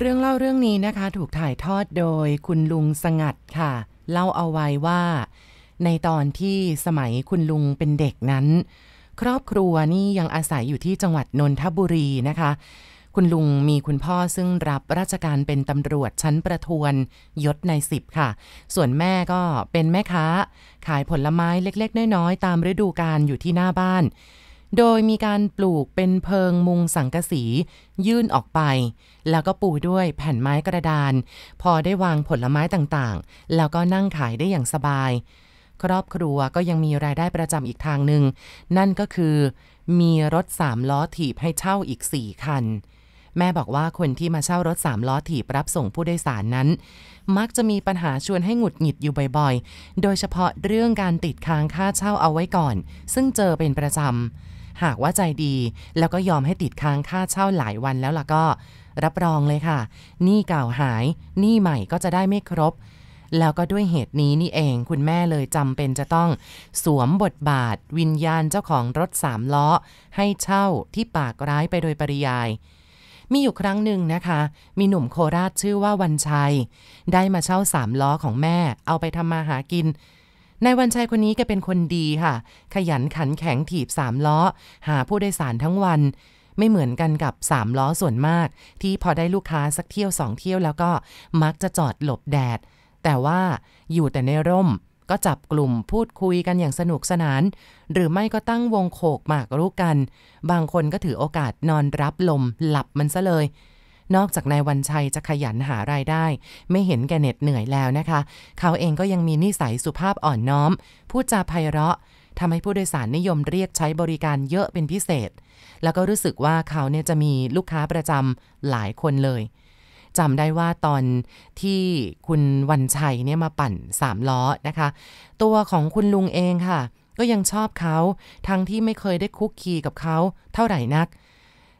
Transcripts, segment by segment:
เรื่องเล่าเรื่องนี้นะคะถูกถ่ายทอดโดยคุณลุงสงัดค่ะ เล่าเอาไว้ว่า ในตอนที่สมัยคุณลุงเป็นเด็กนั้น ครอบครัวนี่ยังอาศัยอยู่ที่จังหวัดนนทบุรีนะคะ คุณลุงมีคุณพ่อซึ่งรับราชการเป็นตำรวจชั้นประทวนยศในสิบค่ะ ส่วนแม่ก็เป็นแม่ค้า ขายผลไม้เล็ก ๆ น้อยๆตามฤดูกาลอยู่ที่หน้าบ้าน โดยมีการปลูกเป็นเพิงมุงสังกะสี ยื่นออกไป แล้วก็ปูด้วยแผ่นไม้กระดาน พอได้วางผลไม้ต่างๆ แล้วก็นั่งขายได้อย่างสบาย ครอบครัวก็ยังมีรายได้ประจำอีกทางหนึ่ง นั่นก็คือ มีรถสามล้อถีบให้เช่าอีกสี่คัน แม่บอกว่าคนที่มาเช่ารถสามล้อถีบรับส่งผู้โดยสารนั้น มักจะมีปัญหาชวนให้หงุดหงิดอยู่บ่อยๆ โดยเฉพาะเรื่องการติดค้างค่าเช่าเอาไว้ก่อน ซึ่งเจอเป็นประจำ หากว่าใจดี แล้วก็ยอมให้ติดค้างค่าเช่าหลายวันแล้วล่ะก็ รับรองเลยค่ะหนี้เก่าหายหนี้ใหม่ก็จะได้ไม่ครบ แล้วก็ด้วยเหตุนี้นี่เอง คุณแม่เลยจำเป็นจะต้อง สวมบทบาท วิญญาณเจ้าของรถสามล้อ ให้เช่าที่ปากร้ายไปโดยปริยายมีอยู่ครั้งหนึ่งนะคะ มีหนุ่มโคราชชื่อว่าวันชัย ได้มาเช่าสามล้อของแม่ เอาไปทำมาหากิน นายวันชัยคนนี้แกเป็นคนดีค่ะ ขยันขันแข็งถีบสามล้อ หาผู้โดยสารทั้งวัน ไม่เหมือนกันกับสามล้อส่วนมาก ที่พอได้ลูกค้าสักเที่ยวสองเที่ยวแล้วก็มักจะจอดหลบแดด แต่ว่าอยู่แต่ในร่มก็จับกลุ่มพูดคุยกันอย่างสนุกสนาน หรือไม่ก็ตั้งวงโขกหมากรุกกัน บางคนก็ถือโอกาสนอนรับลมหลับมันซะเลย นอกจากนายวันชัยจะขยันหารายได้ ไม่เห็นแกเหน็ดเหนื่อยแล้วนะคะ เขาเองก็ยังมีนิสัยสุภาพอ่อนน้อม พูดจาไพเราะทำให้ผู้โดยสารนิยมเรียกใช้บริการเยอะเป็นพิเศษ แล้วก็รู้สึกว่าเขาเนี่ยจะมีลูกค้าประจำหลายคนเลยจำได้ว่าตอนที่คุณวันชัยเนี่ยมาปั่นสามล้อนะคะ ตัวของคุณลุงเองค่ะ ก็ยังชอบเขา ทั้งที่ไม่เคยได้คุกคีกับเขาเท่าไหร่นัก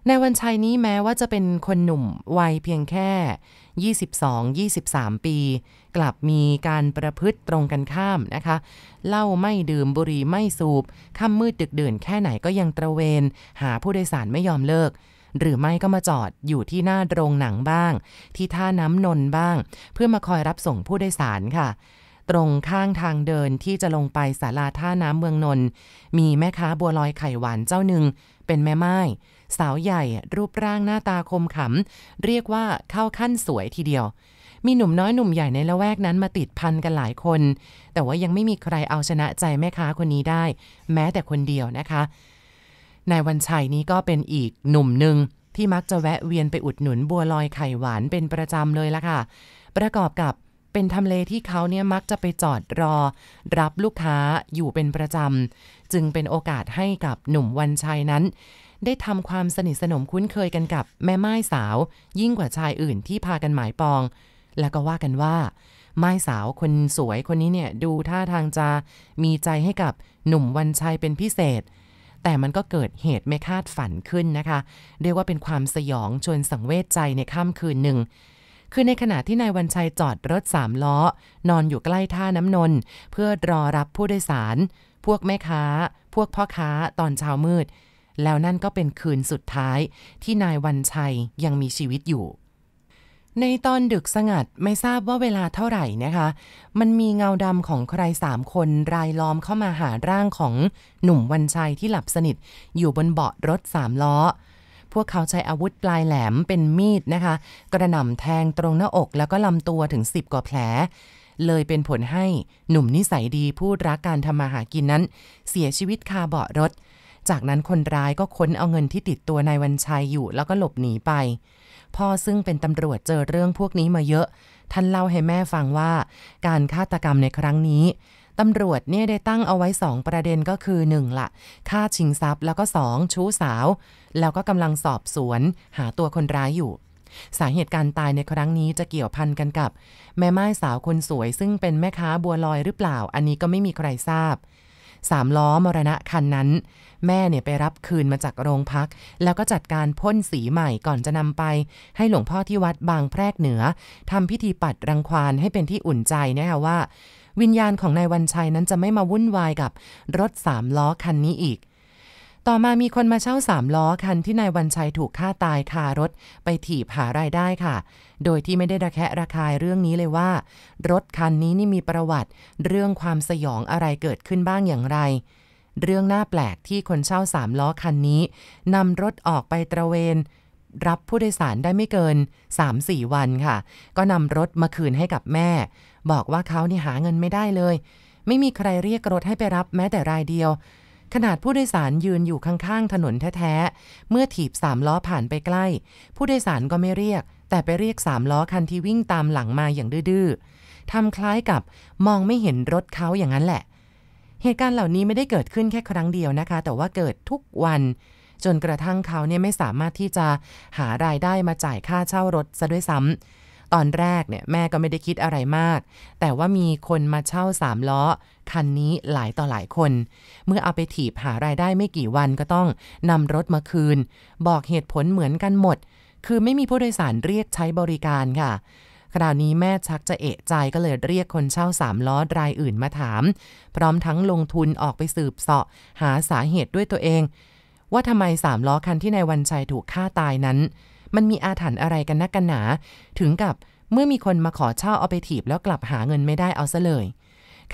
ในวันชัยนี้แม้ว่าจะเป็นคนหนุ่มวัยเพียงแค่ 22-23 ปี กลับมีการประพฤติตรงกันข้ามนะคะเหล้าไม่ดื่มบุหรี่ไม่สูบค่ำมืดดึกดื่นแค่ไหนก็ยังตระเวน หาผู้โดยสารไม่ยอมเลิก หรือไม่ก็มาจอดอยู่ที่หน้าโรงหนังบ้าง ที่ท่าน้ำนนบ้าง เพื่อมาคอยรับส่งผู้โดยสารค่ะ ตรงข้างทางเดินที่จะลงไปศาลาท่าน้ำเมืองนนท์มีแม่ค้าบัวลอยไข่หวานเจ้าหนึ่ง เป็นแม่ไม้สาวใหญ่ รูปร่างหน้าตาคมขำเรียกว่าเข้าขั้นสวยทีเดียว มีหนุ่มน้อยหนุ่มใหญ่ในละแวกนั้นมาติดพันกันหลายคน แต่ว่ายังไม่มีใครเอาชนะใจแม่ค้าคนนี้ได้ แม้แต่คนเดียวนะคะนายวันชัยนี้ก็เป็นอีกหนุ่มหนึ่งที่มักจะแวะเวียนไปอุดหนุนบัวลอยไข่หวานเป็นประจำเลยละค่ะ ประกอบกับ เป็นทำเลที่เขาเนี่ยมักจะไปจอดรอ รับลูกค้าอยู่เป็นประจำ จึงเป็นโอกาสให้กับหนุ่มวันชัยนั้น ได้ทำความสนิทสนมคุ้นเคยกันกับแม่ไม้สาว ยิ่งกว่าชายอื่นที่พากันหมายปอง แล้วก็ว่ากันว่าไม้สาวคนสวยคนนี้เนี่ยดูท่าทางจะมีใจให้กับหนุ่มวันชัยเป็นพิเศษ แต่มันก็เกิดเหตุไม่คาดฝันขึ้นนะคะ เรียกว่าเป็นความสยองชวนสังเวชใจในค่ำคืนหนึ่ง คือในขณะที่นายวันชัยจอดรถสามล้อ นอนอยู่ใกล้ท่าน้ำนน เพื่อรอรับผู้โดยสาร พวกแม่ค้า พวกพ่อค้าตอนเช้ามืด แล้วนั่นก็เป็นคืนสุดท้ายที่นายวันชัยยังมีชีวิตอยู่ ในตอนดึกสงัดไม่ทราบว่าเวลาเท่าไหร่นะคะ มันมีเงาดำของใครสามคนรายล้อมเข้ามาหาร่างของหนุ่มวันชัยที่หลับสนิทอยู่บนเบาะรถสามล้อ พวกเขาใช้อาวุธปลายแหลมเป็นมีดนะคะ กระหน่ำแทงตรงหน้าอกแล้วก็ลำตัวถึง 10 กว่าแผล เลยเป็นผลให้หนุ่มนิสัยดีพูดรักการทำมาหากินนั้น เสียชีวิตคาเบาะรถ จากนั้นคนร้ายก็ค้นเอาเงินที่ติดตัวนายวันชัยอยู่แล้วก็หลบหนีไป พ่อซึ่งเป็นตำรวจเจอเรื่องพวกนี้มาเยอะ ท่านเล่าให้แม่ฟังว่า การฆาตกรรมในครั้งนี้ ตำรวจเนี่ยได้ตั้งเอาไว้ 2 ประเด็นก็คือ 1. ละฆ่าชิงทรัพย์แล้วก็ 2. ชู้สาว แล้วก็กำลังสอบสวน หาตัวคนร้ายอยู่ สาเหตุการตายในครั้งนี้จะเกี่ยวพันกันกับ แม่ไม้สาวคนสวย ซึ่งเป็นแม่ค้าบัวลอยหรือเปล่า อันนี้ก็ไม่มีใครทราบสามล้อมรณะคันนั้น แม่เนี่ยไปรับคืนมาจากโรงพัก แล้วก็จัดการพ่นสีใหม่ก่อนจะนำไป ให้หลวงพ่อที่วัดบางแพรกเหนือทำพิธีปัดรังควานให้เป็นที่อุ่นใจนะคะว่า วิญญาณของนายวันชัยนั้นจะไม่มาวุ่นวายกับรถสามล้อคันนี้อีก ต่อมามีคนมาเช่าสามล้อคันที่นายวันชัยถูกฆ่าตายคารถไปถีบหารายได้ค่ะ โดยที่ไม่ได้ระแคะระคายเรื่องนี้เลยว่า รถคันนี้นี่มีประวัติ เรื่องความสยองอะไรเกิดขึ้นบ้างอย่างไรเรื่องน่าแปลกที่คนเช่าสามล้อคันนี้นำรถออกไปตระเวน รับผู้โดยสารได้ไม่เกิน 3-4 วันค่ะ ก็นำรถมาคืนให้กับแม่ บอกว่าเขานี่หาเงินไม่ได้เลย ไม่มีใครเรียกรถให้ไปรับแม้แต่รายเดียว ขนาดผู้โดยสารยืนอยู่ข้างๆ ถนนแท้ๆ เมื่อถีบสามล้อผ่านไปใกล้ ผู้โดยสารก็ไม่เรียก แต่ไปเรียกสามล้อคันที่วิ่งตามหลังมาอย่างดื้อๆทำคล้ายกับมองไม่เห็นรถเขาอย่างนั้นแหละ เหตุการณ์เหล่านี้ไม่ได้เกิดขึ้นแค่ครั้งเดียวนะคะ แต่ว่าเกิดทุกวันจนกระทั่งเขาเนี่ยไม่สามารถที่จะหารายได้มาจ่ายค่าเช่ารถซะด้วยซ้ำ ตอนแรกเนี่ยแม่ก็ไม่ได้คิดอะไรมาก แต่ว่ามีคนมาเช่าสามล้อ คันนี้หลายต่อหลายคน เมื่อเอาไปถีบหารายได้ไม่กี่วันก็ต้องนำรถมาคืน บอกเหตุผลเหมือนกันหมด คือไม่มีผู้โดยสารเรียกใช้บริการค่ะคราวนี้แม่ชักจะเอะใจก็เลยเรียกคนเช่าสามล้อรายอื่นมาถาม พร้อมทั้งลงทุนออกไปสืบเสาะหาสาเหตุด้วยตัวเอง ว่าทำไมสามล้อคันที่นายวันชัยถูกฆ่าตายนั้น มันมีอาถรรพ์อะไรกันนักกันหนา ถึงกับเมื่อมีคนมาขอเช่าเอาไปถีบแล้วกลับหาเงินไม่ได้เอาซะเลย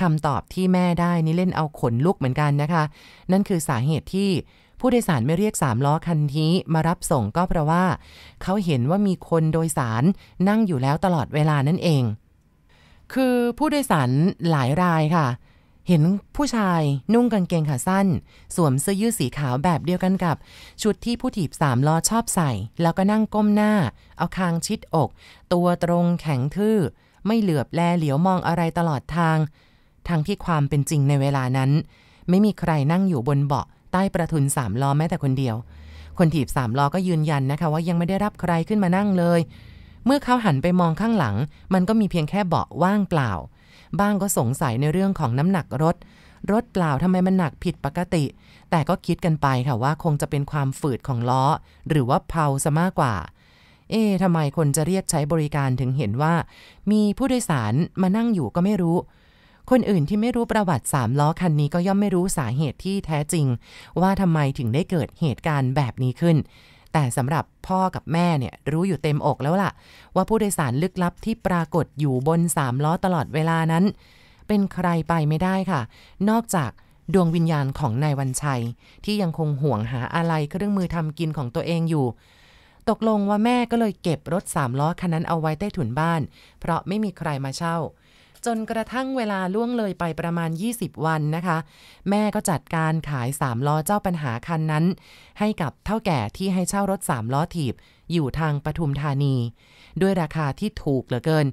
คำตอบที่แม่ได้นี่เล่นเอาขนลุกเหมือนกันนะคะ นั่นคือสาเหตุที่ผู้โดยสารไม่เรียกสามล้อคันนี้มารับส่งก็เพราะว่า เขาเห็นว่ามีคนโดยสารนั่งอยู่แล้วตลอดเวลานั่นเอง คือผู้โดยสารหลายรายค่ะ เห็นผู้ชายนุ่งกางเกงขาสั้น สวมเสื้อยืดสีขาวแบบเดียวกันกับ ชุดที่ผู้ถีบสามล้อชอบใส่ แล้วก็นั่งก้มหน้า เอาคางชิดอก ตัวตรงแข็งทื่อ ไม่เหลือบแลเหลียวมองอะไรตลอดทาง ทั้งที่ความเป็นจริงในเวลานั้น ไม่มีใครนั่งอยู่บนเบาะใต้ประทุนสามล้อแม้แต่คนเดียว คนถีบสามล้อก็ยืนยันนะคะว่ายังไม่ได้รับใครขึ้นมานั่งเลย เมื่อเขาหันไปมองข้างหลัง มันก็มีเพียงแค่เบาะว่างเปล่า บ้างก็สงสัยในเรื่องของน้ำหนักรถ รถเปล่าทำไมมันหนักผิดปกติ แต่ก็คิดกันไปค่ะว่าคงจะเป็นความฝืดของล้อ หรือว่าเพาซะมากกว่า เอ๊ะทำไมคนจะเรียกใช้บริการถึงเห็นว่า มีผู้โดยสารมานั่งอยู่ก็ไม่รู้คนอื่นที่ไม่รู้ประวัติสามล้อคันนี้ก็ย่อมไม่รู้สาเหตุที่แท้จริง ว่าทำไมถึงได้เกิดเหตุการณ์แบบนี้ขึ้น แต่สำหรับพ่อกับแม่เนี่ยรู้อยู่เต็มอกแล้วล่ะ ว่าผู้โดยสารลึกลับที่ปรากฏอยู่บนสามล้อตลอดเวลานั้น เป็นใครไปไม่ได้ค่ะ นอกจากดวงวิญญาณของนายวันชัย ที่ยังคงห่วงหาอะไรเครื่องมือทำกินของตัวเองอยู่ ตกลงว่าแม่ก็เลยเก็บรถสามล้อคันนั้นเอาไว้ใต้ถุนบ้าน เพราะไม่มีใครมาเช่า จนกระทั่งเวลาล่วงเลยไปประมาณ 20 วันนะคะ แม่ก็จัดการขายสามล้อเจ้าปัญหาคันนั้น ให้กับเท่าแก่ที่ให้เช่ารถสามล้อถีบ อยู่ทางปทุมธานี ด้วยราคาที่ถูกเหลือเกิน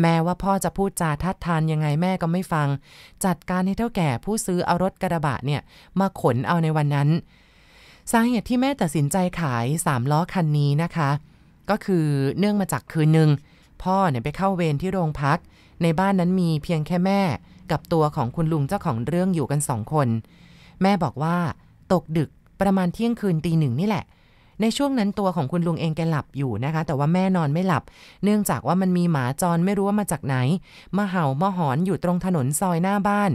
แม้ว่าพ่อจะพูดจาทัดทานยังไงแม่ก็ไม่ฟัง จัดการให้เท่าแก่ผู้ซื้อเอารถกระบะเนี่ยมาขนเอาในวันนั้น สาเหตุที่แม่ตัดสินใจขายสามล้อคันนี้นะคะ ก็คือเนื่องมาจากคืนหนึ่งพ่อเนี่ยไปเข้าเวรที่โรงพัก ในบ้านนั้นมีเพียงแค่แม่กับตัวของคุณลุงเจ้าของเรื่องอยู่กันสองคน แม่บอกว่า ตกดึกประมาณเที่ยงคืนตีหนึ่งนี่แหละ ในช่วงนั้นตัวของคุณลุงเองแกหลับอยู่นะคะ แต่ว่าแม่นอนไม่หลับ เนื่องจากว่ามันมีหมาจรไม่รู้ว่ามาจากไหน มาเห่ามาหอนอยู่ตรงถนนซอยหน้าบ้าน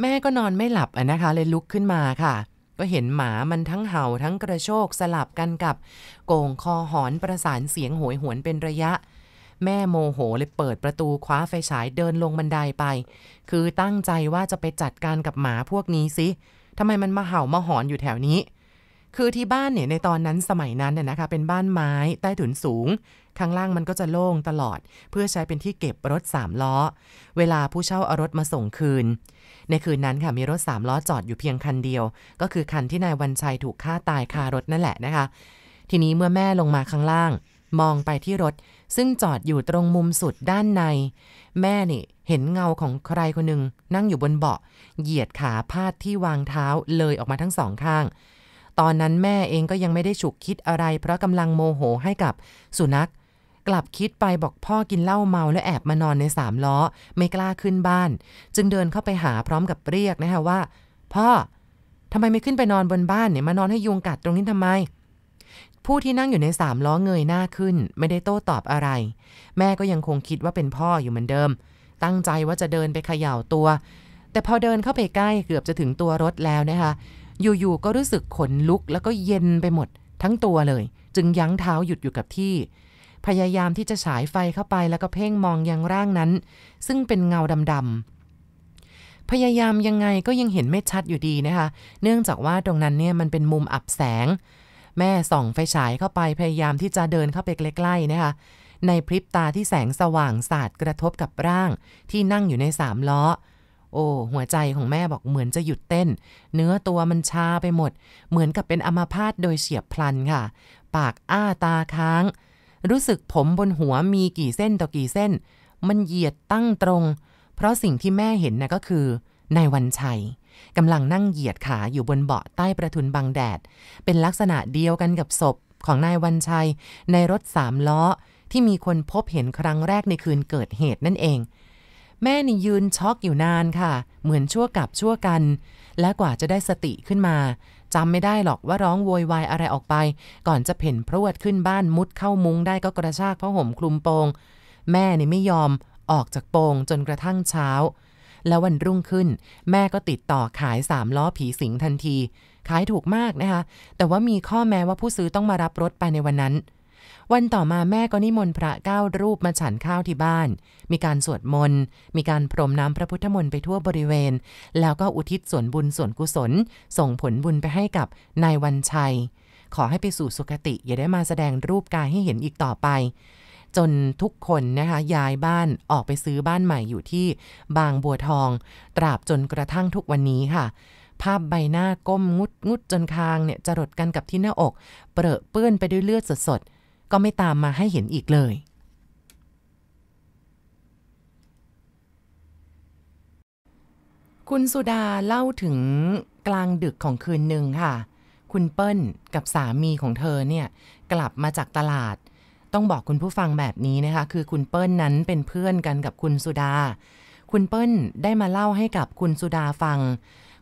แม่ก็นอนไม่หลับอะนะคะ เลยลุกขึ้นมาค่ะ ก็เห็นหมามันทั้งเห่าทั้งกระโชกสลับกันกับ โก่งคอหอนประสานเสียงโหยหวนเป็นระยะ แม่โมโหเลยเปิดประตูคว้าไฟฉายเดินลงบันไดไป คือตั้งใจว่าจะไปจัดการกับหมาพวกนี้สิทำไมมันมาเห่ามาหอนอยู่แถวนี้ คือที่บ้านเนี่ยในตอนนั้นสมัยนั้นน่ยนะคะ เป็นบ้านไม้ใต้ถุนสูง ข้างล่างมันก็จะโล่งตลอด เพื่อใช้เป็นที่เก็บรถสามล้อ เวลาผู้เช่าเอารถมาส่งคืน ในคืนนั้นค่ะมีรถสามล้อจอดอยู่เพียงคันเดียว ก็คือคันที่นายวันชัยถูกฆ่าตายคารถนั่นแหละนะคะ ทีนี้เมื่อแม่ลงมาข้างล่าง มองไปที่รถ ซึ่งจอดอยู่ตรงมุมสุดด้านใน แม่นี่เห็นเงาของใครคนหนึ่งนั่งอยู่บนเบาะ เหยียดขาพาดที่วางเท้าเลยออกมาทั้งสองข้าง ตอนนั้นแม่เองก็ยังไม่ได้ฉุกคิดอะไร เพราะกำลังโมโหให้กับสุนัข กลับคิดไปบอกพ่อกินเหล้าเมาและแอบมานอนในสามล้อ ไม่กล้าขึ้นบ้าน จึงเดินเข้าไปหาพร้อมกับเรียกนะคะว่า พ่อทำไมไม่ขึ้นไปนอนบนบ้านเนี่ยมานอนให้ยุงกัดตรงนี้ทำไม ผู้ที่นั่งอยู่ในสามล้อเงยหน้าขึ้น ไม่ได้โต้ตอบอะไร แม่ก็ยังคงคิดว่าเป็นพ่ออยู่เหมือนเดิม ตั้งใจว่าจะเดินไปเขย่าตัว แต่พอเดินเข้าไปใกล้เกือบจะถึงตัวรถแล้วนะคะอยู่ๆก็รู้สึกขนลุกแล้วก็เย็นไปหมด ทั้งตัวเลย จึงยั้งเท้าหยุดอยู่กับที่ พยายามที่จะฉายไฟเข้าไปแล้วก็เพ่งมองยังร่างนั้น ซึ่งเป็นเงาดำๆพยายามยังไงก็ยังเห็นไม่ชัดอยู่ดีนะคะ เนื่องจากว่าตรงนั้นเนี่ยมันเป็นมุมอับแสง แม่ส่องไฟฉายเข้าไปพยายามที่จะเดินเข้าไปใกล้ๆนะคะในพริบตาที่แสงสว่างสาดกระทบกับร่างที่นั่งอยู่ในสามล้อ โอ้หัวใจของแม่บอกเหมือนจะหยุดเต้น เนื้อตัวมันชาไปหมด เหมือนกับเป็นอัมาพาตโดยเฉียบพลันค่ะ ปากอ้าตาค้าง รู้สึกผมบนหัวมีกี่เส้นต่อกี่เส้น มันเหยียดตั้งตรง เพราะสิ่งที่แม่เห็นนะก็คือนายวันชัย กำลังนั่งเหยียดขาอยู่บนเบาะใต้ประทุนบังแดด เป็นลักษณะเดียวกันกับศพของนายวันชัย ในรถสามล้อ ที่มีคนพบเห็นครั้งแรกในคืนเกิดเหตุนั่นเอง แม่นี่ยืนช็อกอยู่นานค่ะ เหมือนชั่วกับชั่วกัน และกว่าจะได้สติขึ้นมาจำไม่ได้หรอกว่าร้องโวยวายอะไรออกไป ก่อนจะเพ่นพรวดขึ้นบ้านมุดเข้ามุ้งได้ก็กระชากผ้าห่มคลุมโปง แม่นี่ไม่ยอมออกจากโปงจนกระทั่งเช้า แล้ววันรุ่งขึ้น แม่ก็ติดต่อขายสามล้อผีสิงทันที ขายถูกมากนะคะ แต่ว่ามีข้อแม้ว่าผู้ซื้อต้องมารับรถไปในวันนั้น วันต่อมาแม่ก็นิมนต์พระเก้ารูปมาฉันข้าวที่บ้าน มีการสวดมนต์ มีการพรมน้ำพระพุทธมนต์ไปทั่วบริเวณ แล้วก็อุทิศส่วนบุญส่วนกุศล ส่งผลบุญไปให้กับนายวันชัย ขอให้ไปสู่สุคติ อย่าได้มาแสดงรูปกายให้เห็นอีกต่อไป จนทุกคนนะคะย้ายบ้านออกไปซื้อบ้านใหม่อยู่ที่บางบัวทอง ตราบจนกระทั่งทุกวันนี้ค่ะ ภาพใบหน้าก้มงุดงุดจนคางเนี่ยจรดกันกับที่หน้าอก เปรอะเปื้อนไปด้วยเลือดสดๆ ก็ไม่ตามมาให้เห็นอีกเลยคุณสุดาเล่าถึงกลางดึกของคืนหนึ่งค่ะ คุณเปิ้ลกับสามีของเธอเนี่ย กลับมาจากตลาด ต้องบอกคุณผู้ฟังแบบนี้นะคะ คือคุณเปิ้ลนั้นเป็นเพื่อนกันกับคุณสุดา คุณเปิ้ลได้มาเล่าให้กับคุณสุดาฟัง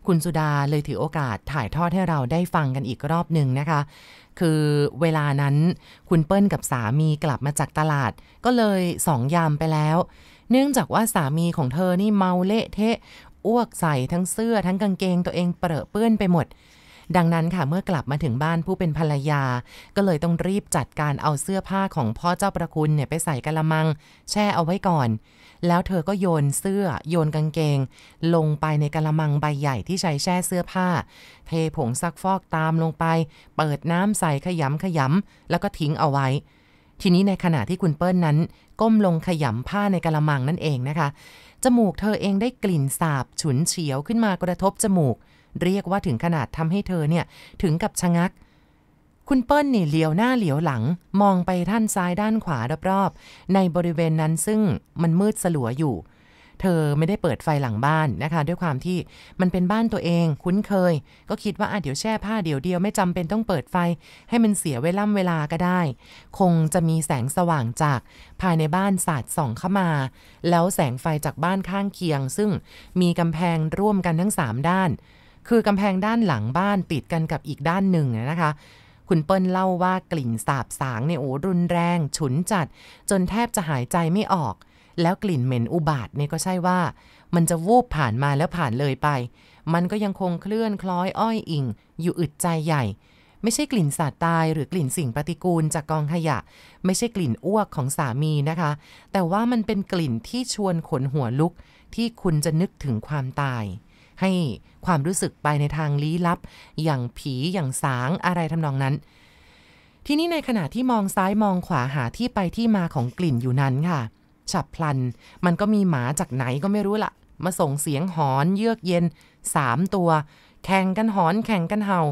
คุณสุดาเลยถือโอกาสถ่ายทอดให้เราได้ฟังกันอีกรอบหนึ่งนะคะ คือเวลานั้นคุณเปิ้ลกับสามีกลับมาจากตลาด ก็เลยสองยามไปแล้ว เนื่องจากว่าสามีของเธอนี่เมาเละเทะอ้วกใส่ทั้งเสื้อทั้งกางเกงตัวเองเปรอะเปื้อนไปหมด ดังนั้นค่ะเมื่อกลับมาถึงบ้านผู้เป็นภรรยา ก็เลยต้องรีบจัดการเอาเสื้อผ้าของพ่อเจ้าประคุณเนี่ยไปใส่กระมัง แช่เอาไว้ก่อน แล้วเธอก็โยนเสื้อโยนกางเกง ลงไปในกระมังใบใหญ่ที่ใช้แช่เสื้อผ้า เทผงซักฟอกตามลงไป เปิดน้ำใส่ขยำขยำแล้วก็ทิ้งเอาไว้ทีนี้ในขณะที่คุณเปิ้ลนั้น ก้มลงขยำผ้าในกระมังนั่นเองนะคะ จมูกเธอเองได้กลิ่นสาบฉุนเฉียวขึ้นมากระทบจมูก เรียกว่าถึงขนาดทำให้เธอเนี่ยถึงกับชะงัก คุณเปิ้ลนี่เหลียวหน้าเหลียวหลัง มองไปท่านซ้ายด้านขวารอบๆ ในบริเวณนั้นซึ่งมันมืดสลัวอยู่ เธอไม่ได้เปิดไฟหลังบ้านนะคะ ด้วยความที่มันเป็นบ้านตัวเองคุ้นเคย ก็คิดว่าอะเดี๋ยวแช่ผ้าเดี๋ยวเดียวไม่จำเป็นต้องเปิดไฟ ให้มันเสียเวล่ำเวลาก็ได้ คงจะมีแสงสว่างจากภายในบ้านสาดส่องเข้ามา แล้วแสงไฟจากบ้านข้างเคียง ซึ่งมีกำแพงร่วมกันทั้ง3ด้าน คือกำแพงด้านหลังบ้านติดกันกับอีกด้านหนึ่งนะคะ คุณเปิ้ลเล่าว่ากลิ่นสาบสางเนี่ยโอ้รุนแรง ฉุนจัด จนแทบจะหายใจไม่ออก แล้วกลิ่นเหม็นอุบาทเนี่ยก็ใช่ว่า มันจะวูบผ่านมาแล้วผ่านเลยไป มันก็ยังคงเคลื่อนคล้อยอ้อยอิง อยู่อึดใจใหญ่ ไม่ใช่กลิ่นสัตว์ตายหรือกลิ่นสิ่งปฏิกูลจากกองขยะ ไม่ใช่กลิ่นอ้วกของสามีนะคะ แต่ว่ามันเป็นกลิ่นที่ชวนขนหัวลุกที่คุณจะนึกถึงความตาย ให้ความรู้สึกไปในทางลี้ลับ อย่างผีอย่างสางอะไรทำนองนั้น ทีนี้ในขณะที่มองซ้ายมองขวาหาที่ไปที่มาของกลิ่นอยู่นั้นค่ะ ฉับพลัน มันก็มีหมาจากไหนก็ไม่รู้ละมาส่งเสียงหอนเยือกเย็นสามตัว แข่งกันหอนแข่งกันเห่า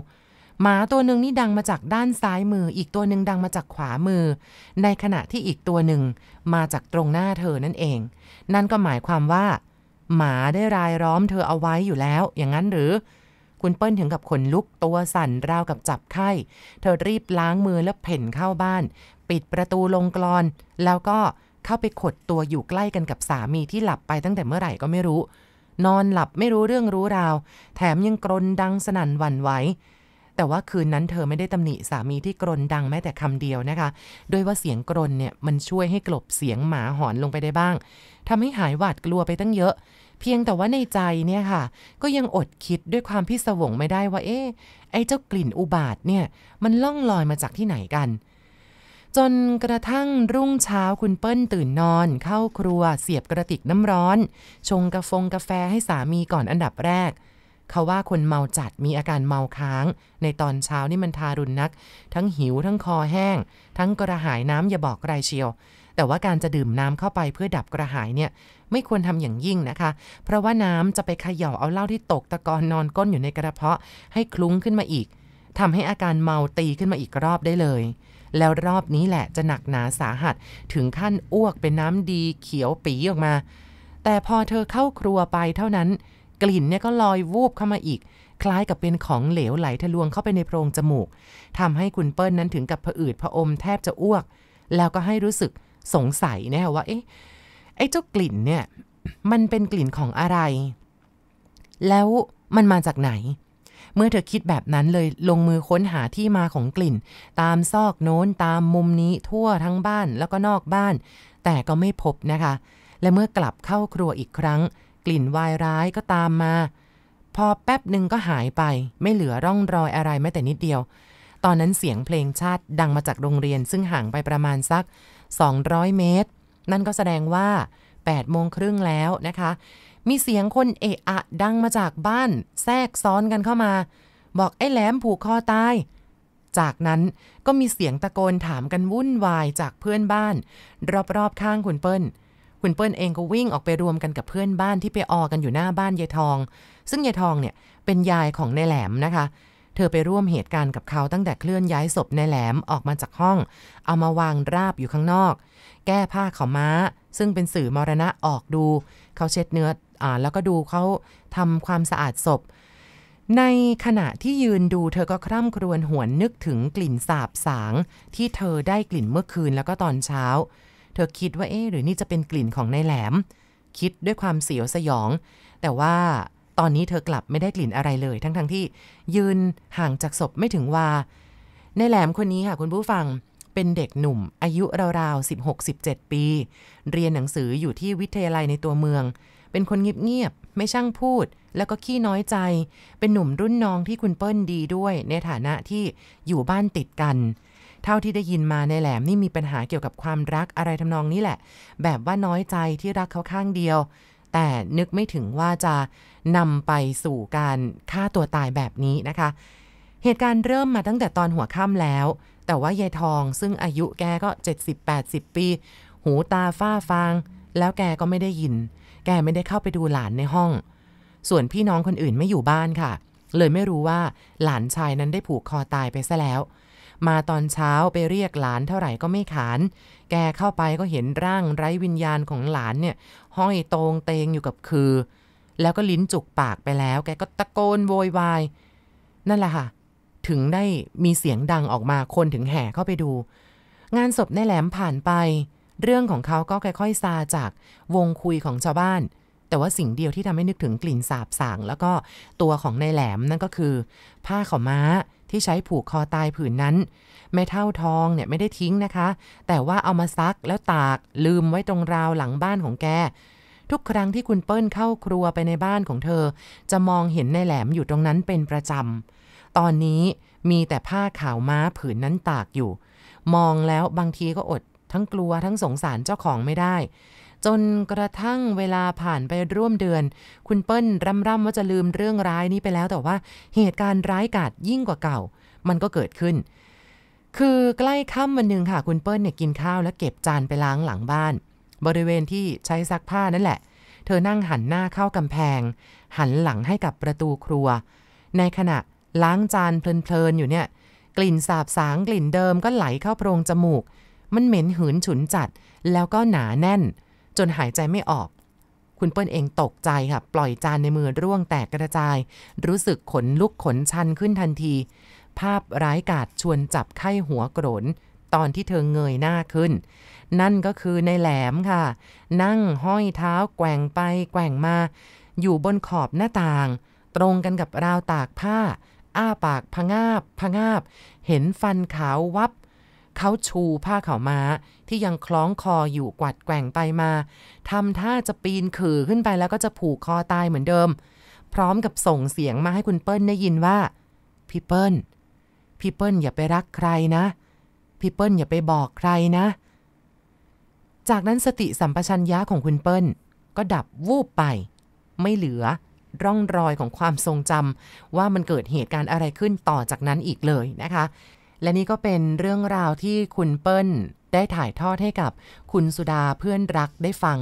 หมาตัวหนึ่งนี่ดังมาจากด้านซ้ายมือ อีกตัวหนึ่งดังมาจากขวามือ ในขณะที่อีกตัวหนึ่งมาจากตรงหน้าเธอนั่นเอง นั่นก็หมายความว่า หมาได้รายล้อมเธอเอาไว้อยู่แล้ว อย่างนั้นหรือ คุณเปิ้ลถึงกับขนลุกตัวสั่นราวกับจับไข้ เธอรีบล้างมือแล้วเพ่นเข้าบ้าน ปิดประตูลงกรอน แล้วก็เข้าไปขดตัวอยู่ใกล้กันกับสามีที่หลับไปตั้งแต่เมื่อไหร่ก็ไม่รู้ นอนหลับไม่รู้เรื่องรู้ราว แถมยังกรนดังสนั่นหวั่นไหวแต่ว่าคืนนั้นเธอไม่ได้ตำหนิสามีที่กรนดังแม้แต่คำเดียวนะคะ ด้วยว่าเสียงกรนเนี่ยมันช่วยให้กลบเสียงหมาหอนลงไปได้บ้าง ทำให้หายหวาดกลัวไปตั้งเยอะ เพียงแต่ว่าในใจเนี่ยค่ะ ก็ยังอดคิดด้วยความพิศวงไม่ได้ว่าเอ๊ะไอ้เจ้ากลิ่นอุบาทเนี่ย มันล่องลอยมาจากที่ไหนกัน จนกระทั่งรุ่งเช้าคุณเปิ้ลตื่นนอน เข้าครัวเสียบกระติกน้ำร้อน ชงกาแฟกาแฟให้สามีก่อนอันดับแรกเขาว่าคนเมาจัดมีอาการเมาค้าง ในตอนเช้านี่มันทารุณนัก ทั้งหิวทั้งคอแห้ง ทั้งกระหายน้ำอย่าบอกใครเชียว แต่ว่าการจะดื่มน้ำเข้าไปเพื่อดับกระหายเนี่ยไม่ควรทำอย่างยิ่งนะคะ เพราะว่าน้ำจะไปขย่าเอาเหล้าที่ตกตะกอนนอนก้นอยู่ในกระเพาะ ให้คลุ้งขึ้นมาอีกทำให้อาการเมาตีขึ้นมาอีกรอบได้เลย แล้วรอบนี้แหละจะหนักหนาสาหัสถึงขั้นอ้วกเป็นน้ำดีเขียวปีออกมา แต่พอเธอเข้าครัวไปเท่านั้น กลิ่นเนี่ยก็ลอยวูบเข้ามาอีกคล้ายกับเป็นของเหลวไหลทะลวงเข้าไปในโพรงจมูกทำให้คุณเปิ้ลนั้นถึงกับผะอืดผะอมแทบจะอ้วก แล้วก็ให้รู้สึก สงสัยนะคะว่าเอ๊ะไอ้เจ้ากลิ่นเนี่ยมันเป็นกลิ่นของอะไร แล้วมันมาจากไหน เมื่อเธอคิดแบบนั้นเลยลงมือค้นหาที่มาของกลิ่น ตามซอกโน้นตามมุมนี้ทั่วทั้งบ้านแล้วก็นอกบ้าน แต่ก็ไม่พบนะคะ และเมื่อกลับเข้าครัวอีกครั้ง กลิ่นวายร้ายก็ตามมา พอแป๊บหนึ่งก็หายไป ไม่เหลือร่องรอยอะไรแม้แต่นิดเดียว ตอนนั้นเสียงเพลงชาติดังมาจากโรงเรียนซึ่งห่างไปประมาณสัก 200 เมตร นั่นก็แสดงว่า8โมงครึ่งแล้วนะคะ มีเสียงคนเอะอะดังมาจากบ้านแทรกซ้อนกันเข้ามา บอกไอ้แหลมผูกคอตาย จากนั้นก็มีเสียงตะโกนถามกันวุ่นวายจากเพื่อนบ้าน รอบๆข้างคุณเปิ้ล คุณเปิ้ลเองก็วิ่งออกไปรวมกันกับเพื่อนบ้านที่ไปออกันอยู่หน้าบ้านยายทอง ซึ่งยายทองเนี่ยเป็นยายของนายแหลมนะคะ เธอไปร่วมเหตุการณ์กับเขาตั้งแต่เคลื่อนย้ายศพนายแหลมออกมาจากห้อง เอามาวางราบอยู่ข้างนอก แก้ผ้าเขาม้า ซึ่งเป็นสื่อมรณะออกดู เขาเช็ดเนื้ออ่าแล้วก็ดูเขาทำความสะอาดศพ ในขณะที่ยืนดูเธอก็คร่ำครวญหวนนึกถึงกลิ่นสาบสาง ที่เธอได้กลิ่นเมื่อคืนแล้วก็ตอนเช้า เธอคิดว่าเอ๊หรือนี่จะเป็นกลิ่นของนายแหลม คิดด้วยความเสียวสยอง แต่ว่า ตอนนี้เธอกลับไม่ได้กลิ่นอะไรเลย ทั้งๆทที่ยืนห่างจากศพไม่ถึงว่านแหลมคนนี้ค่ะคุณผู้ฟังเป็นเด็กหนุ่ม อายุราวๆ 16-17 ปี เรียนหนังสืออยู่ที่วิทยาลัยในตัวเมือง เป็นคนเงียบๆ ไม่ช่างพูด แล้วก็ขี้น้อยใจ เป็นหนุ่มรุ่นน้องที่คุณเปิ้ลดีด้วย ในฐานะที่อยู่บ้านติดกัน เท่าที่ได้ยินมาในแหลมนี่มีปัญหาเกี่ยวกับความรักอะไรทำนองนี้แหละ แบบว่าน้อยใจที่รักเขาข้างเดียว แต่นึกไม่ถึงว่าจะนำไปสู่การฆ่าตัวตายแบบนี้นะคะ เหตุการณ์เริ่มมาตั้งแต่ตอนหัวค่ำแล้ว แต่ว่ายายทองซึ่งอายุแกก็ 70-80 ปี หูตาฝ้าฟาง แล้วแกก็ไม่ได้ยิน แกไม่ได้เข้าไปดูหลานในห้อง ส่วนพี่น้องคนอื่นไม่อยู่บ้านค่ะ เลยไม่รู้ว่าหลานชายนั้นได้ผูกคอตายไปซะแล้ว มาตอนเช้าไปเรียกหลานเท่าไหร่ก็ไม่ขาน แกเข้าไปก็เห็นร่างไร้วิญญาณของหลานเนี่ยห้อยตรงเตงอยู่กับคือ แล้วก็ลิ้นจุกปากไปแล้ว แกก็ตะโกนโวยวาย นั่นแหละค่ะ ถึงได้มีเสียงดังออกมาคนถึงแห่เข้าไปดู งานศพในแหลมผ่านไป เรื่องของเขาก็ค่อยๆซาจากวงคุยของชาวบ้านแต่ว่าสิ่งเดียวที่ทำให้นึกถึงกลิ่นสาบสางแล้วก็ตัวของนายแหลมนั่นก็คือ ผ้าขาวม้า ที่ใช้ผูกคอตายผืนนั้นแม่เท่าทองเนี่ยไม่ได้ทิ้งนะคะ แต่ว่าเอามาซักแล้วตากลืมไว้ตรงราวหลังบ้านของแก ทุกครั้งที่คุณเปิ้ลเข้าครัวไปในบ้านของเธอ จะมองเห็นในแหลมอยู่ตรงนั้นเป็นประจำ ตอนนี้มีแต่ผ้าขาวม้าผืนนั้นตากอยู่ มองแล้วบางทีก็อด ทั้งกลัวทั้งสงสารเจ้าของไม่ได้ จนกระทั่งเวลาผ่านไปร่วมเดือน คุณเปิ้ลร่ำร่ำว่าจะลืมเรื่องร้ายนี้ไปแล้วแต่ว่าเหตุการณ์ร้ายกาจยิ่งกว่าเก่า มันก็เกิดขึ้น คือใกล้ค่ำวันหนึ่งค่ะ คุณเปิ้ลเนี่ยกินข้าวแล้วเก็บจานไปล้างหลังบ้าน บริเวณที่ใช้ซักผ้านั่นแหละ เธอนั่งหันหน้าเข้ากำแพง หันหลังให้กับประตูครัว ในขณะล้างจานเพลินๆอยู่เนี่ย กลิ่นสาบสางกลิ่นเดิมก็ไหลเข้าโพรงจมูก มันเหม็นหืนฉุนจัด แล้วก็หนาแน่น จนหายใจไม่ออก คุณเปิ้ลเองตกใจค่ะ ปล่อยจานในมือร่วงแตกกระจาย รู้สึกขนลุกขนชันขึ้นทันที ภาพร้ายกาจชวนจับไข้หัวโกรนตอนที่เธอเงยหน้าขึ้น นั่นก็คือในแหลมค่ะ นั่งห้อยเท้าแกว่งไปแกว่งมา อยู่บนขอบหน้าต่าง ตรงกันกับราวตากผ้า อ้าปากพงาบพงาบ เห็นฟันขาววับ เขาชูผ้าขาวม้าที่ยังคล้องคออยู่กวัดแกว่งไปมาทำท่าจะปีนขื่อขึ้นไปแล้วก็จะผูกคอตายเหมือนเดิม พร้อมกับส่งเสียงมาให้คุณเปิ้ลได้ยินว่าพี่เปิ้ลพี่เปิ้ลอย่าไปรักใครนะพี่เปิ้ลอย่าไปบอกใครนะ จากนั้นสติสัมปชัญญะของคุณเปิ้ล ก็ดับวูบไป ไม่เหลือร่องรอยของความทรงจำว่ามันเกิดเหตุการณ์อะไรขึ้นต่อจากนั้นอีกเลยนะคะ และนี่ก็เป็นเรื่องราวที่คุณเปิ้ลได้ถ่ายทอดให้กับคุณสุดาเพื่อนรักได้ฟัง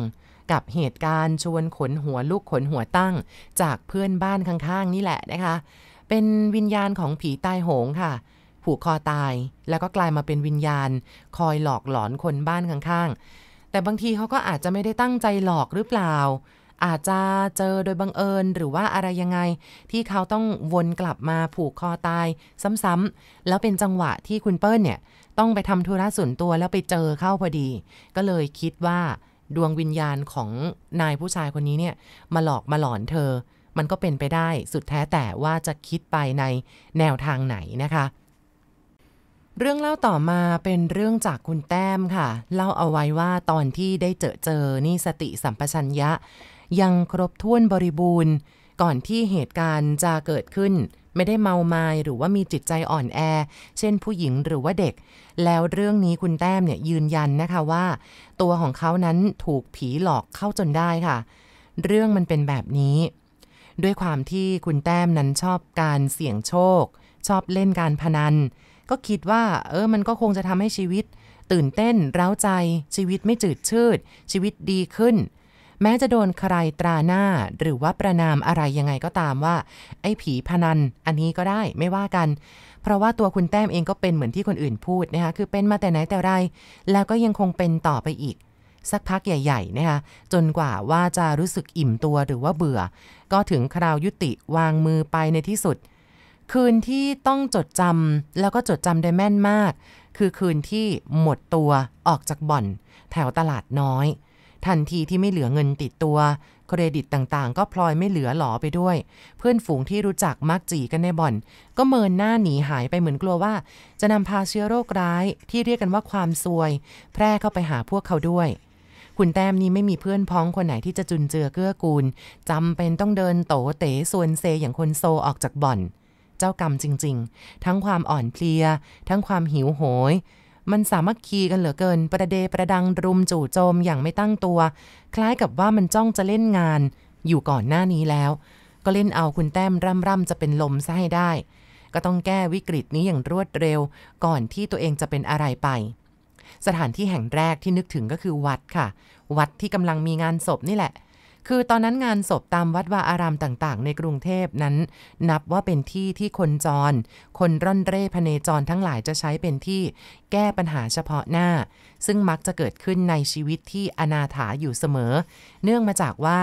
กับเหตุการณ์ชวนขนหัวลูกขนหัวตั้ง จากเพื่อนบ้านข้างๆ นี่แหละนะคะ เป็นวิญญาณของผีตายโหงค่ะ ผูกคอตายแล้วก็กลายมาเป็นวิญญาณ คอยหลอกหลอนคนบ้านข้างๆ แต่บางทีเขาก็อาจจะไม่ได้ตั้งใจหลอกหรือเปล่า อาจจะเจอโดยบังเอิญหรือว่าอะไรยังไง ที่เขาต้องวนกลับมาผูกคอตายซ้ำๆแล้วเป็นจังหวะที่คุณเปิ้ลเนี่ย ต้องไปทำธุระส่วนตัวแล้วไปเจอเข้าพอดี ก็เลยคิดว่าดวงวิญญาณของนายผู้ชายคนนี้เนี่ย มาหลอกมาหลอนเธอ มันก็เป็นไปได้สุดแท้แต่ว่าจะคิดไปในแนวทางไหนนะคะเรื่องเล่าต่อมาเป็นเรื่องจากคุณแต้มค่ะ เล่าเอาไว้ว่าตอนที่ได้เจอเจอนี่สติสัมปชัญญะ ยังครบถ้วนบริบูรณ์ ก่อนที่เหตุการณ์จะเกิดขึ้น ไม่ได้เมามายหรือว่ามีจิตใจอ่อนแอ เช่นผู้หญิงหรือว่าเด็ก แล้วเรื่องนี้คุณแต้มเนี่ยยืนยันนะคะว่า ตัวของเขานั้นถูกผีหลอกเข้าจนได้ค่ะ เรื่องมันเป็นแบบนี้ ด้วยความที่คุณแต้มนั้นชอบการเสี่ยงโชค ชอบเล่นการพนัน ก็คิดว่า เออมันก็คงจะทำให้ชีวิตตื่นเต้น เร้าใจชีวิตไม่จืดชืด ชีวิตดีขึ้น แม้จะโดนใครตราหน้าหรือว่าประนามอะไรยังไงก็ตามว่า ไอ้ผีพนันอันนี้ก็ได้ไม่ว่ากัน เพราะว่าตัวคุณแต้มเองก็เป็นเหมือนที่คนอื่นพูดนะคะคือเป็นมาแต่ไหนแต่ไร แล้วก็ยังคงเป็นต่อไปอีก สักพักใหญ่ๆนะคะจนกว่าว่าจะรู้สึกอิ่มตัวหรือว่าเบื่อ ก็ถึงคราวยุติวางมือไปในที่สุด คืนที่ต้องจดจำแล้วก็จดจำได้แม่นมาก คือคืนที่หมดตัวออกจากบ่อน แถวตลาดน้อย ทันทีที่ไม่เหลือเงินติดตัว เครดิตต่างๆ ก็พลอยไม่เหลือหลอไปด้วย เพื่อนฝูงที่รู้จักมักจีกันในบ่อน ก็เมินหน้าหนีหายไปเหมือนกลัวว่า จะนำพาเชื้อโรคร้ายที่เรียกกันว่าความซวย แพร่เข้าไปหาพวกเขาด้วยคุณแต้มนี้ไม่มีเพื่อนพ้องคนไหนที่จะจุนเจือเกื้อกูลจำเป็นต้องเดินโตเต๋ส่วนเซอย่างคนโซออกจากบ่อน เจ้ากรรมจริง ๆ ทั้งความอ่อนเพลีย ทั้งความหิวโหย มันสามัคคีกันเหลือเกิน ประเดประดังรุมจู่โจมอย่างไม่ตั้งตัว คล้ายกับว่ามันจ้องจะเล่นงาน อยู่ก่อนหน้านี้แล้ว ก็เล่นเอาคุณแต้มร่ำร่ำจะเป็นลมซะให้ได้ ก็ต้องแก้วิกฤตนี้อย่างรวดเร็ว ก่อนที่ตัวเองจะเป็นอะไรไป สถานที่แห่งแรกที่นึกถึงก็คือวัดค่ะ วัดที่กำลังมีงานศพนี่แหละ คือตอนนั้นงานศพตามวัดวาอารามต่างๆ ในกรุงเทพนั้น นับว่าเป็นที่ที่คนจร คนร่อนเร่พเนจรทั้งหลายจะใช้เป็นที่แก้ปัญหาเฉพาะหน้า ซึ่งมักจะเกิดขึ้นในชีวิตที่อนาถาอยู่เสมอ เนื่องมาจากว่า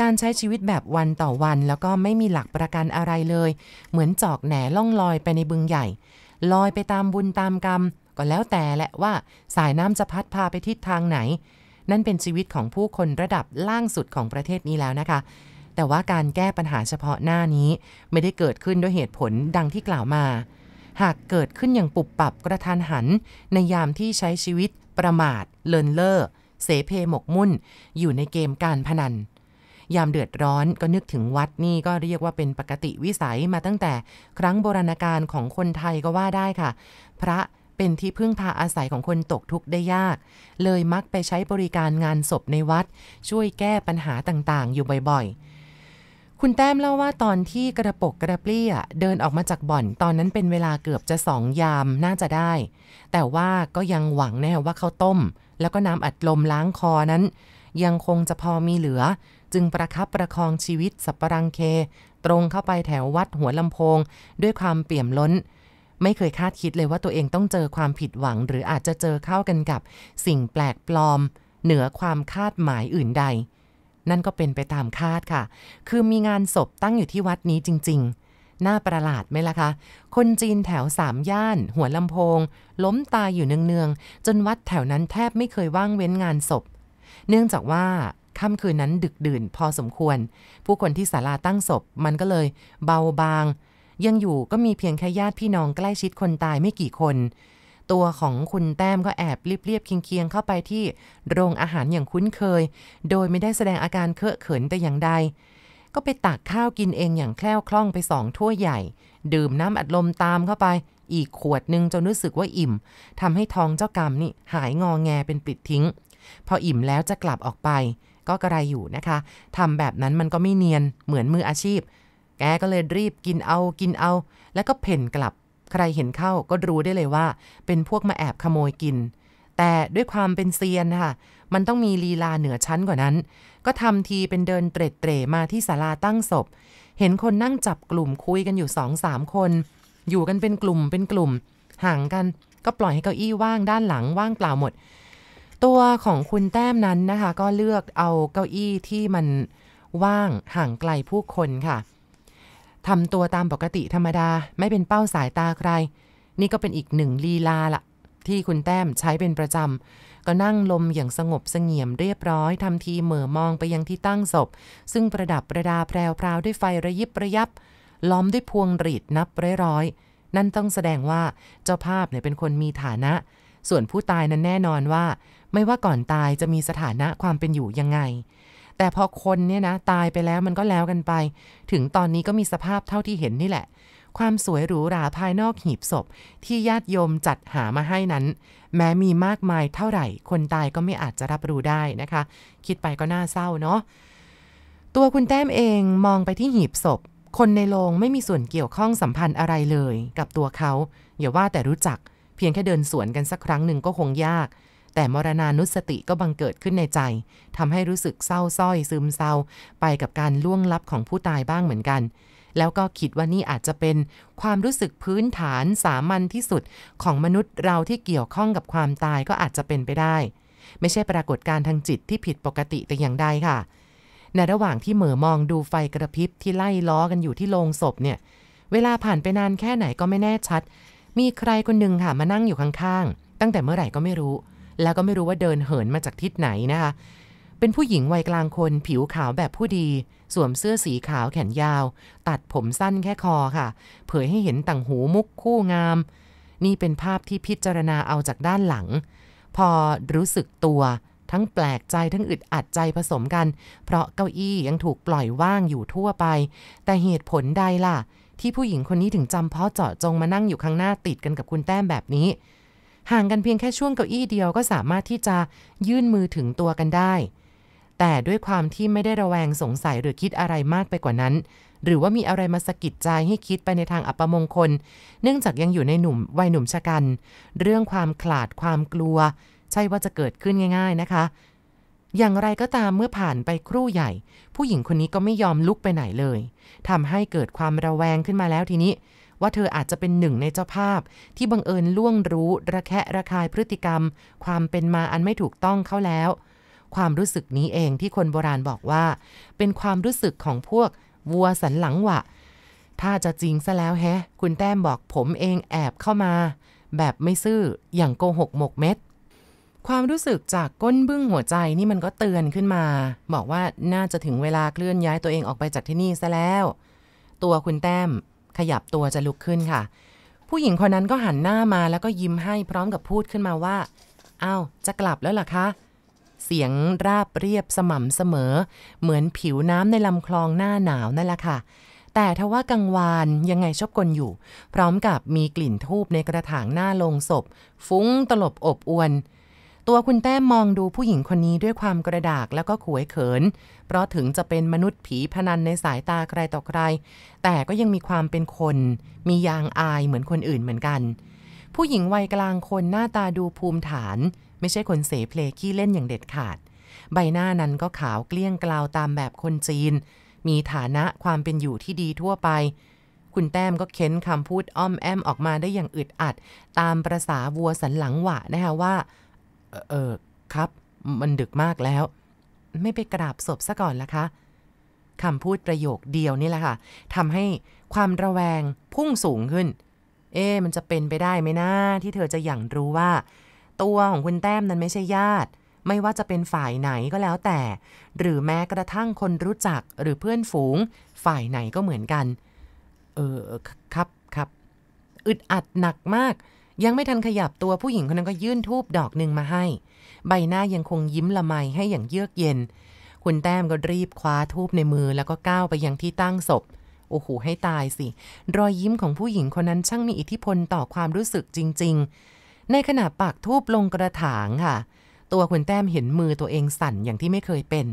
การใช้ชีวิตแบบวันต่อวันแล้วก็ไม่มีหลักประกันอะไรเลย เหมือนจอกแหนล่องลอยไปในบึงใหญ่ ลอยไปตามบุญตามกรรม ก็แล้วแต่แหละว่าสายน้ำจะพัดพาไปทิศทางไหน นั่นเป็นชีวิตของผู้คนระดับล่างสุดของประเทศนี้แล้วนะคะ แต่ว่าการแก้ปัญหาเฉพาะหน้านี้ไม่ได้เกิดขึ้นด้วยเหตุผลดังที่กล่าวมา หากเกิดขึ้นอย่างปุบปับกระทันหัน ในยามที่ใช้ชีวิต ประมาท เลินเล่อเสเพหมกมุ่น อยู่ในเกมการพนัน ยามเดือดร้อนก็นึกถึงวัดนี่ก็เรียกว่าเป็นปกติวิสัยมาตั้งแต่ครั้งโบราณกาลของคนไทยก็ว่าได้ค่ะ พระ เป็นที่พึ่งพาอาศัยของคนตกทุกข์ได้ยาก เลยมักไปใช้บริการงานศพในวัด ช่วยแก้ปัญหาต่างๆ อยู่บ่อยๆ คุณแต้มเล่าว่าตอนที่กระปกกระเปรี้ยเดินออกมาจากบ่อน ตอนนั้นเป็นเวลาเกือบจะสองยามน่าจะได้ แต่ว่าก็ยังหวังแน่ว่าข้าวต้ม แล้วก็น้ำอัดลมล้างคอนั้น ยังคงจะพอมีเหลือ จึงประคับประคองชีวิตสับปรังเค ตรงเข้าไปแถววัดหัวลำโพง ด้วยความเปี่ยมล้น ไม่เคยคาดคิดเลยว่าตัวเองต้องเจอความผิดหวัง หรืออาจจะเจอเข้ากันกับ สิ่งแปลกปลอม เหนือความคาดหมายอื่นใด นั่นก็เป็นไปตามคาดค่ะ คือมีงานศพตั้งอยู่ที่วัดนี้จริง ๆน่าประหลาดไหมล่ะคะ คนจีนแถวสามย่าน หัวลำโพง ล้มตายอยู่เนืองๆ จนวัดแถวนั้นแทบไม่เคยว่างเว้นงานศพ เนื่องจากว่าค่ำคืนนั้นดึกดื่นพอสมควร ผู้คนที่ศาลาตั้งศพมันก็เลยเบาบาง ยังอยู่ก็มีเพียงแค่ญาติพี่น้องใกล้ชิดคนตายไม่กี่คน ตัวของคุณแต้มก็แอบเรียบๆเคียงๆเข้าไปที่โรงอาหารอย่างคุ้นเคย โดยไม่ได้แสดงอาการเคอะเขินแต่อย่างใด ก็ไปตักข้าวกินเองอย่างแคล่วคล่องไปสองถ้วยใหญ่ ดื่มน้ำอัดลมตามเข้าไป อีกขวดหนึ่งจนรู้สึกว่าอิ่มทำให้ท้องเจ้ากรรมนี่หายงอแงเป็นปิดทิ้ง พออิ่มแล้วจะกลับออกไปก็กระไรอยู่นะคะ ทำแบบนั้นมันก็ไม่เนียนเหมือนมืออาชีพ แกก็เลยรีบกินเอากินเอา แล้วก็เพ่นกลับ ใครเห็นเข้าก็รู้ได้เลยว่า เป็นพวกมาแอบขโมยกิน แต่ด้วยความเป็นเซียนค่ะ มันต้องมีลีลาเหนือชั้นกว่านั้น ก็ทำทีเป็นเดินเตร็ดเตร่มาที่ศาลาตั้งศพ เห็นคนนั่งจับกลุ่มคุยกันอยู่สองสามคน อยู่กันเป็นกลุ่มเป็นกลุ่ม ห่างกัน ก็ปล่อยให้เก้าอี้ว่างด้านหลังว่างเปล่าหมด ตัวของคุณแต้มนั้นนะคะ ก็เลือกเอาเก้าอี้ที่มันว่างห่างไกลผู้คนค่ะ ทำตัวตามปกติธรรมดาไม่เป็นเป้าสายตาใคร นี่ก็เป็นอีกหนึ่งลีลาละที่คุณแต้มใช้เป็นประจำ ก็นั่งลมอย่างสงบเสงี่ยมเรียบร้อยทำทีเหม่อมองไปยังที่ตั้งศพ ซึ่งประดับประดาแพรวพราวด้วยไฟระยิบระยับ ล้อมด้วยพวงหรีดนับร้อยๆนั่นต้องแสดงว่าเจ้าภาพเนี่ยเป็นคนมีฐานะ ส่วนผู้ตายนั้นแน่นอนว่า ไม่ว่าก่อนตายจะมีสถานะความเป็นอยู่ยังไง แต่พอคนเนี่ยนะตายไปแล้วมันก็แล้วกันไป ถึงตอนนี้ก็มีสภาพเท่าที่เห็นนี่แหละ ความสวยหรูหราภายนอกหีบศพ ที่ญาติโยมจัดหามาให้นั้น แม้มีมากมายเท่าไหร่ คนตายก็ไม่อาจจะรับรู้ได้นะคะ คิดไปก็น่าเศร้าเนาะตัวคุณแต้มเองมองไปที่หีบศพ คนในโรงไม่มีส่วนเกี่ยวข้องสัมพันธ์อะไรเลย กับตัวเขาอย่าว่าแต่รู้จัก เพียงแค่เดินสวนกันสักครั้งหนึ่งก็คงยาก แต่มรณานุสติก็บังเกิดขึ้นในใจทำให้รู้สึกเศร้าส้อยซึมเศร้า ไปกับการล่วงลับของผู้ตายบ้างเหมือนกัน แล้วก็คิดว่านี่อาจจะเป็นความรู้สึกพื้นฐานสามัญที่สุดของมนุษย์เราที่เกี่ยวข้องกับความตายก็อาจจะเป็นไปได้ ไม่ใช่ปรากฏการทางจิตที่ผิดปกติแต่อย่างใดค่ะ ในระหว่างที่เหม่อมองดูไฟกระพริบที่ไล่ล้อกันอยู่ที่โรงศพเนี่ย เวลาผ่านไปนานแค่ไหนก็ไม่แน่ชัด มีใครคนหนึ่งค่ะมานั่งอยู่ข้างๆ ตั้งแต่เมื่อไหร่ก็ไม่รู้ แล้วก็ไม่รู้ว่าเดินเหินมาจากทิศไหนนะคะ เป็นผู้หญิงวัยกลางคนผิวขาวแบบผู้ดี สวมเสื้อสีขาวแขนยาว ตัดผมสั้นแค่คอค่ะ เผยให้เห็นต่างหูมุกคู่งาม นี่เป็นภาพที่พิจารณาเอาจากด้านหลัง พอรู้สึกตัวทั้งแปลกใจทั้งอึดอัดใจผสมกัน เพราะเก้าอี้ยังถูกปล่อยว่างอยู่ทั่วไป แต่เหตุผลใดล่ะ ที่ผู้หญิงคนนี้ถึงจำเพาะเจาะจงมานั่งอยู่ข้างหน้าติดกันกับคุณแต้มแบบนี้ ห่างกันเพียงแค่ช่วงเก้าอี้เดียวก็สามารถที่จะยื่นมือถึงตัวกันได้ แต่ด้วยความที่ไม่ได้ระแวงสงสัยหรือคิดอะไรมากไปกว่านั้น หรือว่ามีอะไรมาสะกิดใจให้คิดไปในทางอัปมงคล เนื่องจากยังอยู่ในหนุ่มวัยหนุ่มชะกัน เรื่องความขลาดความกลัว ใช่ว่าจะเกิดขึ้นง่าย ๆนะคะ อย่างไรก็ตามเมื่อผ่านไปครู่ใหญ่ ผู้หญิงคนนี้ก็ไม่ยอมลุกไปไหนเลยทำให้เกิดความระแวงขึ้นมาแล้วทีนี้ ว่าเธออาจจะเป็นหนึ่งในเจ้าภาพ ที่บังเอิญล่วงรู้ระแคะระคายพฤติกรรม ความเป็นมาอันไม่ถูกต้องเข้าแล้ว ความรู้สึกนี้เองที่คนโบราณบอกว่า เป็นความรู้สึกของพวกวัวสันหลังวะ ถ้าจะจริงซะแล้วแฮะ คุณแต้มบอกผมเองแอบเข้ามา แบบไม่ซื่ออย่างโกหกหมกเม็ดความรู้สึกจากก้นบึ้งหัวใจนี่มันก็เตือนขึ้นมา บอกว่าน่าจะถึงเวลาเคลื่อนย้ายตัวเองออกไปจากที่นี่ซะแล้ว ตัวคุณแต้ม ขยับตัวจะลุกขึ้นค่ะ ผู้หญิงคนนั้นก็หันหน้ามาแล้วก็ยิ้มให้พร้อมกับพูดขึ้นมาว่าอ้าวจะกลับแล้วล่ะคะ เสียงราบเรียบสม่ำเสมอ เหมือนผิวน้ำในลำคลองหน้าหนาวนั่นแหละค่ะ แต่ทว่ากังวานยังไงชอบกลอยู่ พร้อมกับมีกลิ่นทูบในกระถางหน้าลงศพ ฟุ้งตลบอบอวน ตัวคุณแต้มมองดูผู้หญิงคนนี้ด้วยความกระดากแล้วก็ขวยเขิน เพราะถึงจะเป็นมนุษย์ผีพนันในสายตาใครต่อใคร แต่ก็ยังมีความเป็นคน มียางอายเหมือนคนอื่นเหมือนกัน ผู้หญิงวัยกลางคนหน้าตาดูภูมิฐาน ไม่ใช่คนเสเพลขี้เล่นอย่างเด็ดขาด ใบหน้านั้นก็ขาวเกลี้ยงกลาวตามแบบคนจีน มีฐานะความเป็นอยู่ที่ดีทั่วไปคุณแต้มก็เค้นคำพูดอ้อมแอมออกมาได้อย่างอึดอัด ตามประษาวัวสันหลังหวะนะคะว่า เออครับ มันดึกมากแล้ว ไม่ไปกราบศพซะก่อนละคะคำพูดประโยคเดียวนี่แหละค่ะทำให้ความระแวงพุ่งสูงขึ้น เอ๊มันจะเป็นไปได้ไหมนะที่เธอจะอย่างรู้ว่า ตัวของคุณแต้มนั้นไม่ใช่ญาติ ไม่ว่าจะเป็นฝ่ายไหนก็แล้วแต่ หรือแม้กระทั่งคนรู้จักหรือเพื่อนฝูง ฝ่ายไหนก็เหมือนกัน เออครับครับ อึดอัดหนักมาก ยังไม่ทันขยับตัวผู้หญิงคนนั้นก็ยื่นทูบดอกหนึ่งมาให้ ใบหน้ายังคงยิ้มละไมให้อย่างเยือกเย็น คุณแต้มก็รีบคว้าทูบในมือแล้วก็ก้าวไปยังที่ตั้งศพโอ้โหให้ตายสิ รอยยิ้มของผู้หญิงคนนั้นช่างมีอิทธิพลต่อความรู้สึกจริง ๆ ในขณะปากทูบลงกระถางค่ะ ตัวคุณแต้มเห็นมือตัวเองสั่นอย่างที่ไม่เคยเป็น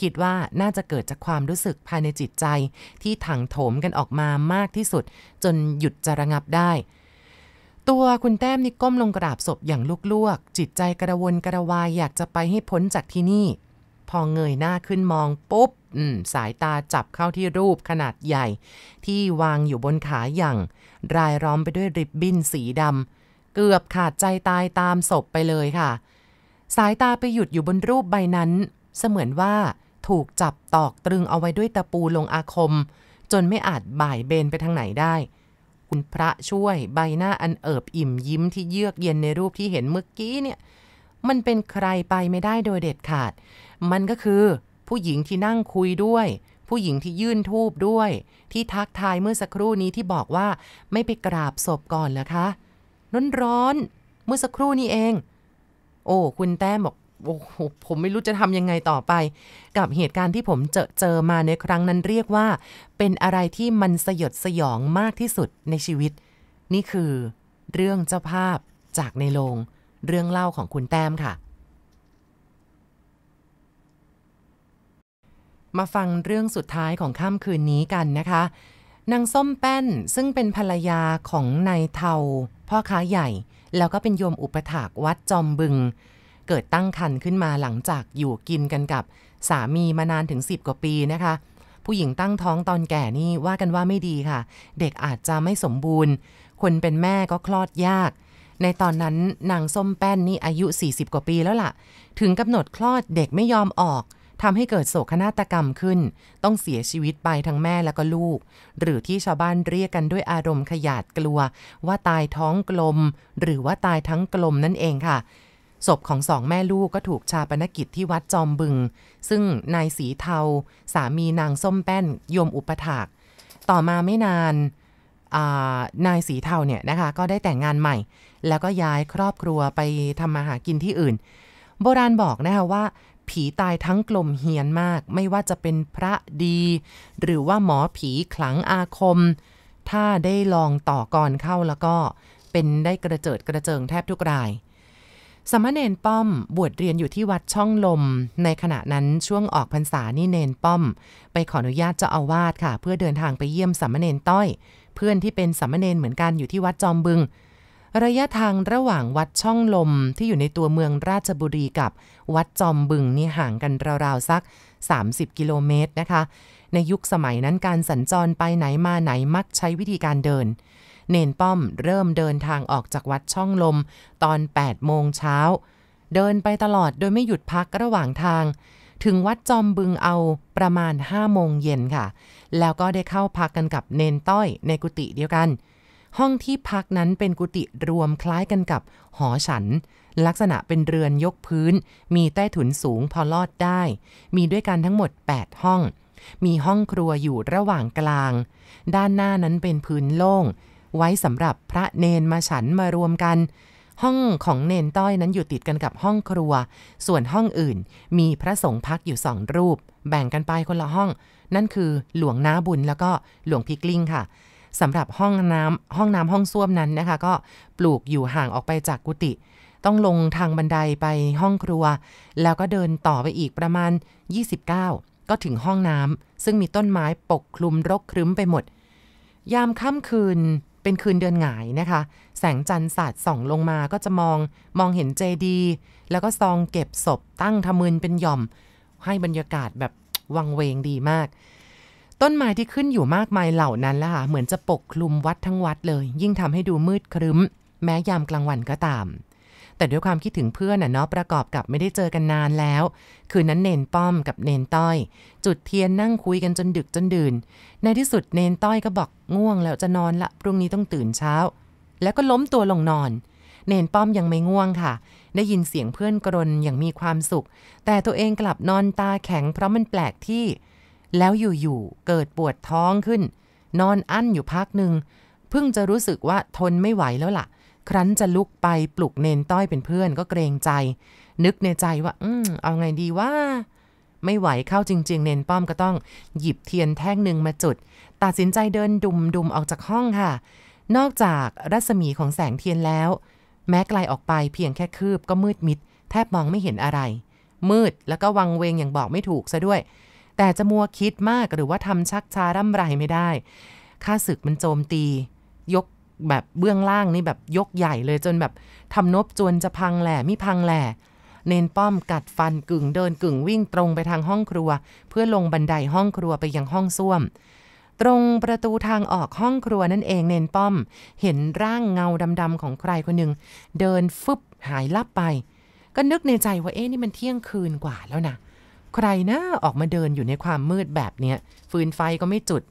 คิดว่าน่าจะเกิดจากความรู้สึกภายในจิตใจ ที่ถังโถมกันออกมามากที่สุด จนหยุดจะระงับได้ ตัวคุณแต้มนี่ก้มลงกราบศพอย่างลวกๆจิตใจกระวนกระวายอยากจะไปให้พ้นจากที่นี่ พอเงยหน้าขึ้นมองปุ๊บสายตาจับเข้าที่รูปขนาดใหญ่ ที่วางอยู่บนขาอย่าง รายล้อมไปด้วยริบบิ้นสีดำเกือบขาดใจตายตามศพไปเลยค่ะ สายตาไปหยุดอยู่บนรูปใบนั้น เสมือนว่าถูกจับตอกตรึงเอาไว้ด้วยตะปูลงอาคม จนไม่อาจบ่ายเบนไปทางไหนได้ คุณพระช่วยใบหน้าอันเอิบอิ่มยิ้มที่เยือกเย็นในรูปที่เห็นเมื่อกี้เนี่ยมันเป็นใครไปไม่ได้โดยเด็ดขาด มันก็คือ ผู้หญิงที่นั่งคุยด้วย ผู้หญิงที่ยื่นทูบด้วย ที่ทักทายเมื่อสักครู่นี้ที่บอกว่าไม่ไปกราบศพก่อนเหรอคะร้อนร้อนเมื่อสักครู่นี้เอง โอ้ คุณแต้มบอก โอ้โหผมไม่รู้จะทำยังไงต่อไป กับเหตุการณ์ที่ผมเจอเจอมาในครั้งนั้นเรียกว่า เป็นอะไรที่มันสยดสยองมากที่สุดในชีวิต นี่คือเรื่องเจ้าภาพจากในโรง เรื่องเล่าของคุณแต้มค่ะ มาฟังเรื่องสุดท้ายของค่ำคืนนี้กันนะคะนางส้มแป้นซึ่งเป็นภรรยาของนายเทาพ่อค้าใหญ่ แล้วก็เป็นโยมอุปถากวัดจอมบึง เกิดตั้งครรภ์ขึ้นมาหลังจากอยู่กินกันกับสามีมานานถึง 10 กว่าปีนะคะ ผู้หญิงตั้งท้องตอนแก่นี่ว่ากันว่าไม่ดีค่ะ เด็กอาจจะไม่สมบูรณ์ คนเป็นแม่ก็คลอดยาก ในตอนนั้นนางส้มแป้นนี่อายุ 40 กว่าปีแล้วล่ะ ถึงกำหนดคลอดเด็กไม่ยอมออกทำให้เกิดโศกนาฏกรรมขึ้น ต้องเสียชีวิตไปทั้งแม่แล้วก็ลูก หรือที่ชาวบ้านเรียกกันด้วยอารมณ์ขยาดกลัว ว่าตายท้องกลม หรือว่าตายทั้งกลมนั่นเองค่ะ ศพของสองแม่ลูกก็ถูกชาปนกิจที่วัดจอมบึง ซึ่งนายสีเทา สามีนางส้มแป้นยมอุปถาก ต่อมาไม่นานนายสีเทาเนี่ยนะคะก็ได้แต่งงานใหม่ แล้วก็ย้ายครอบครัวไปทำมาหากินที่อื่น โบราณบอกนะคะว่า ผีตายทั้งกลมเฮียนมาก ไม่ว่าจะเป็นพระดี หรือว่าหมอผีขลังอาคม ถ้าได้ลองต่อกรเข้าแล้วก็เป็นได้กระเจิดกระเจิงแทบทุกราย สมณเณรป้อมบวชเรียนอยู่ที่วัดช่องลม ในขณะนั้นช่วงออกพรรษานี่เนนป้อม ไปขออนุญาตเจ้าอาวาสค่ะ เพื่อเดินทางไปเยี่ยมสมณเณรต้อย เพื่อนที่เป็นสมณเณรเหมือนกันอยู่ที่วัดจอมบึง ระยะทางระหว่างวัดช่องลมที่อยู่ในตัวเมืองราชบุรีกับวัดจอมบึงนี่ห่างกันราวๆสัก 30 กิโลเมตรนะคะ ในยุคสมัยนั้นการสัญจรไปไหนมาไหนมักใช้วิธีการเดิน เนนป้อมเริ่มเดินทางออกจากวัดช่องลม ตอน 8 โมงเช้า เดินไปตลอดโดยไม่หยุดพักระหว่างทาง ถึงวัดจอมบึงเอาประมาณ 5 โมงเย็นค่ะ แล้วก็ได้เข้าพักกันกับเนนต้อยในกุฏิเดียวกัน ห้องที่พักนั้นเป็นกุฏิรวมคล้ายกันกับหอฉัน ลักษณะเป็นเรือนยกพื้น มีใต้ถุนสูงพอลอดได้ มีด้วยกันทั้งหมด 8 ห้องมีห้องครัวอยู่ระหว่างกลาง ด้านหน้านั้นเป็นพื้นโล่ง ไว้สำหรับพระเนนมาฉันมารวมกัน ห้องของเนนต้อยนั้นอยู่ติดกันกับห้องครัว ส่วนห้องอื่นมีพระสงฆ์พักอยู่สองรูป แบ่งกันไปคนละห้อง นั่นคือหลวงน้าบุญแล้วก็หลวงพิกลิงค่ะสำหรับห้องน้ำห้องน้ำห้องส้วมนั้นนะคะ ก็ปลูกอยู่ห่างออกไปจากกุฏิต้องลงทางบันไดไปห้องครัว แล้วก็เดินต่อไปอีกประมาณ 29 ก็ถึงห้องน้ำซึ่งมีต้นไม้ปกคลุมรกครึ้มไปหมด ยามค่ำคืน เป็นคืนเดือนหงายนะคะ แสงจันทร์สาดส่องลงมาก็จะมองมองเห็นเจดี แล้วก็ซองเก็บศพตั้งทะมึนเป็นหย่อม ให้บรรยากาศแบบวังเวงดีมาก ต้นไม้ที่ขึ้นอยู่มากมายเหล่านั้นล่ะเหมือนจะปกคลุมวัดทั้งวัดเลย ยิ่งทำให้ดูมืดครึ้ม แม้ยามกลางวันก็ตาม แต่ด้วยความคิดถึงเพื่อนน่ะเนาะประกอบกับไม่ได้เจอกันนานแล้ว คืนนั้นเนนป้อมกับเนนต้อย จุดเทียนนั่งคุยกันจนดึกจนดื่น ในที่สุดเนนต้อยก็บอกง่วงแล้วจะนอนละพรุ่งนี้ต้องตื่นเช้า แล้วก็ล้มตัวลงนอน เนนป้อมยังไม่ง่วงค่ะ ได้ยินเสียงเพื่อนกรนอย่างมีความสุข แต่ตัวเองกลับนอนตาแข็งเพราะมันแปลกที่ แล้วอยู่ๆเกิดปวดท้องขึ้น นอนอั้นอยู่พักหนึ่งเพิ่งจะรู้สึกว่าทนไม่ไหวแล้วล่ะ ครั้นจะลุกไปปลุกเนนต้อยเป็นเพื่อนก็เกรงใจ นึกในใจว่า อืมเอาไงดีว่า ไม่ไหวเข้าจริง ๆ เนนป้อมก็ต้องหยิบเทียนแท่งหนึ่งมาจุด ตัดสินใจเดินดุมดุมออกจากห้องค่ะ นอกจากรัศมีของแสงเทียนแล้ว แม้ไกลออกไปเพียงแค่คืบก็มืดมิด แทบมองไม่เห็นอะไร มืดแล้วก็วังเวงอย่างบอกไม่ถูกซะด้วย แต่จะมัวคิดมากหรือว่าทำชักช้าร่ำไรไม่ได้ข้าศึกมันโจมตี ยก แบบเบื้องล่างนี่แบบยกใหญ่เลยจนแบบทำนบจวนจะพังแหล่มิพังแหล่เนนป้อมกัดฟันกึ่งเดินกึ่งวิ่งตรงไปทางห้องครัว เพื่อลงบันไดห้องครัวไปยังห้องส้วม ตรงประตูทางออกห้องครัวนั่นเองเนนป้อม เห็นร่างเงาดำๆของใครคนหนึ่งเดินฟึบหายลับไป ก็นึกในใจว่าเอ๊ะนี่มันเที่ยงคืนกว่าแล้วนะใครนะออกมาเดินอยู่ในความมืดแบบเนี้ยฟืนไฟก็ไม่จุด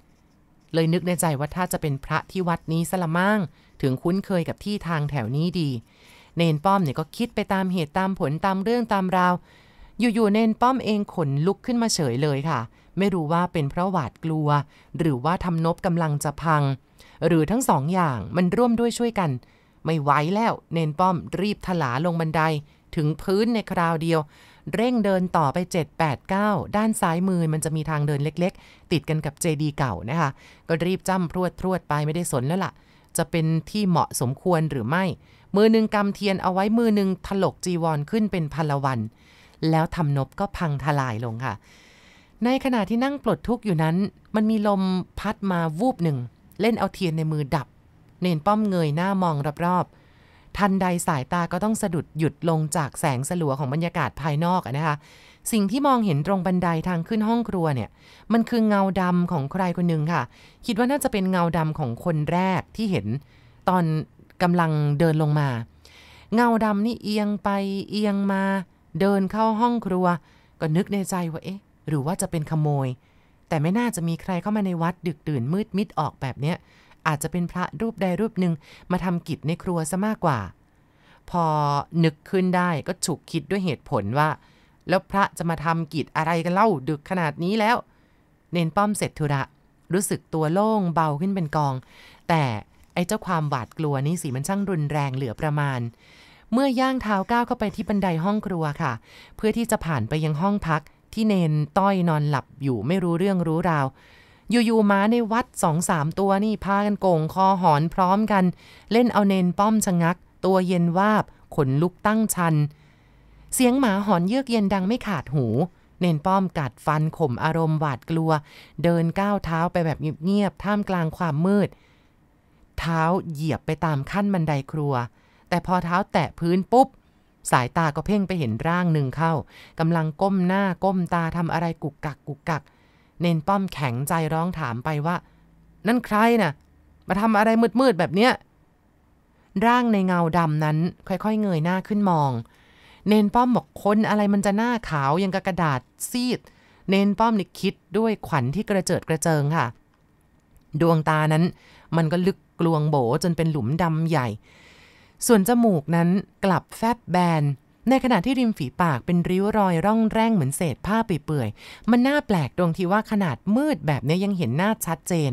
เลยนึกในใจว่าถ้าจะเป็นพระที่วัดนี้สละมั่งถึงคุ้นเคยกับที่ทางแถวนี้ดี เนนป้อมเนี่ยก็คิดไปตามเหตุตามผลตามเรื่องตามราว อยู่ๆเนนป้อมเองขนลุกขึ้นมาเฉยเลยค่ะ ไม่รู้ว่าเป็นเพราะหวาดกลัว หรือว่าทำนบกำลังจะพัง หรือทั้งสองอย่างมันร่วมด้วยช่วยกัน ไม่ไหวแล้วเนนป้อมรีบถลาลงบันไดถึงพื้นในคราวเดียว เร่งเดินต่อไป 7 8 9 ด้านซ้ายมือมันจะมีทางเดินเล็กๆ ติดกันกับเจดีเก่านะคะ ก็รีบจ้ำพรวดพรวดไปไม่ได้สนแล้วล่ะ จะเป็นที่เหมาะสมควรหรือไม่ มือหนึ่งกำเทียนเอาไว้มือหนึ่งถลกจีวรขึ้นเป็นพลวัน แล้วทำนบก็พังทลายลงค่ะ ในขณะที่นั่งปลดทุกข์อยู่นั้น มันมีลมพัดมาวูบหนึ่ง เล่นเอาเทียนในมือดับ เนนป้อมเงยหน้ามองรอบๆ ทันใดสายตาก็ต้องสะดุดหยุดลงจากแสงสลัวของบรรยากาศภายนอกนะคะ สิ่งที่มองเห็นตรงบันไดทางขึ้นห้องครัวเนี่ย มันคือเงาดำของใครคนหนึ่งค่ะ คิดว่าน่าจะเป็นเงาดำของคนแรกที่เห็นตอนกำลังเดินลงมา เงาดำนี่เอียงไปเอียงมา เดินเข้าห้องครัว ก็นึกในใจว่าเอ๊ะ หรือว่าจะเป็นขโมย แต่ไม่น่าจะมีใครเข้ามาในวัดดึกดื่นมืดมิดออกแบบเนี้ย อาจจะเป็นพระรูปใดรูปหนึ่งมาทำกิจในครัวซะมากกว่า พอนึกขึ้นได้ก็ฉุกคิดด้วยเหตุผลว่า แล้วพระจะมาทำกิจอะไรกันเล่าดึกขนาดนี้แล้ว เนนป้อมเสร็จธุระรู้สึกตัวโล่งเบาขึ้นเป็นกอง แต่ไอ้เจ้าความหวาดกลัวนี่สิมันช่างรุนแรงเหลือประมาณ เมื่อย่างเท้าก้าวเข้าไปที่บันไดห้องครัวค่ะ เพื่อที่จะผ่านไปยังห้องพักที่เนนต้อยนอนหลับอยู่ไม่รู้เรื่องรู้ราว อยู่ๆม้าในวัดสองสามตัวนี่พากันโก่งคอหอนพร้อมกัน เล่นเอาเนนป้อมชะงัก ตัวเย็นวาบ ขนลุกตั้งชัน เสียงหมาหอนเยือกเย็นดังไม่ขาดหู เนนป้อมกัดฟันข่มอารมณ์หวาดกลัว เดินก้าวเท้าไปแบบเงียบๆท่ามกลางความมืด เท้าเหยียบไปตามขั้นบันไดครัว แต่พอเท้าแตะพื้นปุ๊บสายตาก็เพ่งไปเห็นร่างหนึ่งเข้ากำลังก้มหน้าก้มตาทำอะไรกุกกักกุกกัก เนนป้อมแข็งใจร้องถามไปว่า นั่นใครนะ่ะ มาทำอะไรมืดๆแบบเนี้ย ร่างในเงาดำนั้น ค่อยๆ เงยหน้าขึ้นมอง เนนป้อมบอกคนอะไรมันจะหน้าขาวยังกับกระดาษซีด เนนป้อมนี่คิดด้วยขวัญที่กระเจิดกระเจิงค่ะ ดวงตานั้น มันก็ลึกกลวงโบจนเป็นหลุมดำใหญ่ ส่วนจมูกนั้นกลับแฟบแบน ในขณะที่ริมฝีปากเป็นริ้วรอยร่องแร่งเหมือนเศษผ้าเปื่อยๆ มันน่าแปลกตรงที่ว่าขนาดมืดแบบนี้ยังเห็นหน้าชัดเจน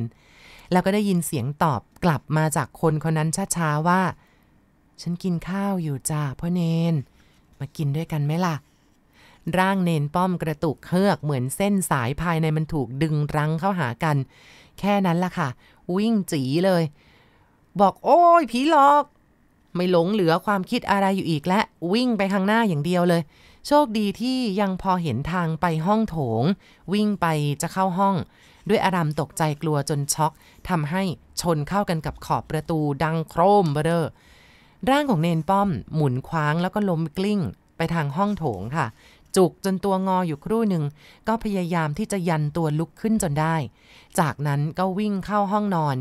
แล้วก็ได้ยินเสียงตอบกลับมาจากคนคนนั้นช้าๆว่า ฉันกินข้าวอยู่จ้าพ่อเนน มากินด้วยกันไหมล่ะ ร่างเนนป้อมกระตุกเฮือกเหมือนเส้นสายภายในมันถูกดึงรั้งเข้าหากัน แค่นั้นล่ะค่ะ วิ่งจีเลย บอกโอ้ยผีหลอก ไม่หลงเหลือความคิดอะไรอยู่อีกและวิ่งไปข้างหน้าอย่างเดียวเลย โชคดีที่ยังพอเห็นทางไปห้องโถง วิ่งไปจะเข้าห้อง ด้วยอารามตกใจกลัวจนช็อกทำให้ชนเข้ากันกับขอบประตูดังโครมเบอรอร่างของเนนป้อม หมุนคว้างแล้วก็ล้มกลิ้ง ไปทางห้องโถงค่ะ จุกจนตัวงออยู่ครู่หนึ่งก็พยายามที่จะยันตัวลุกขึ้นจนได้ จากนั้นก็วิ่งเข้าห้องนอน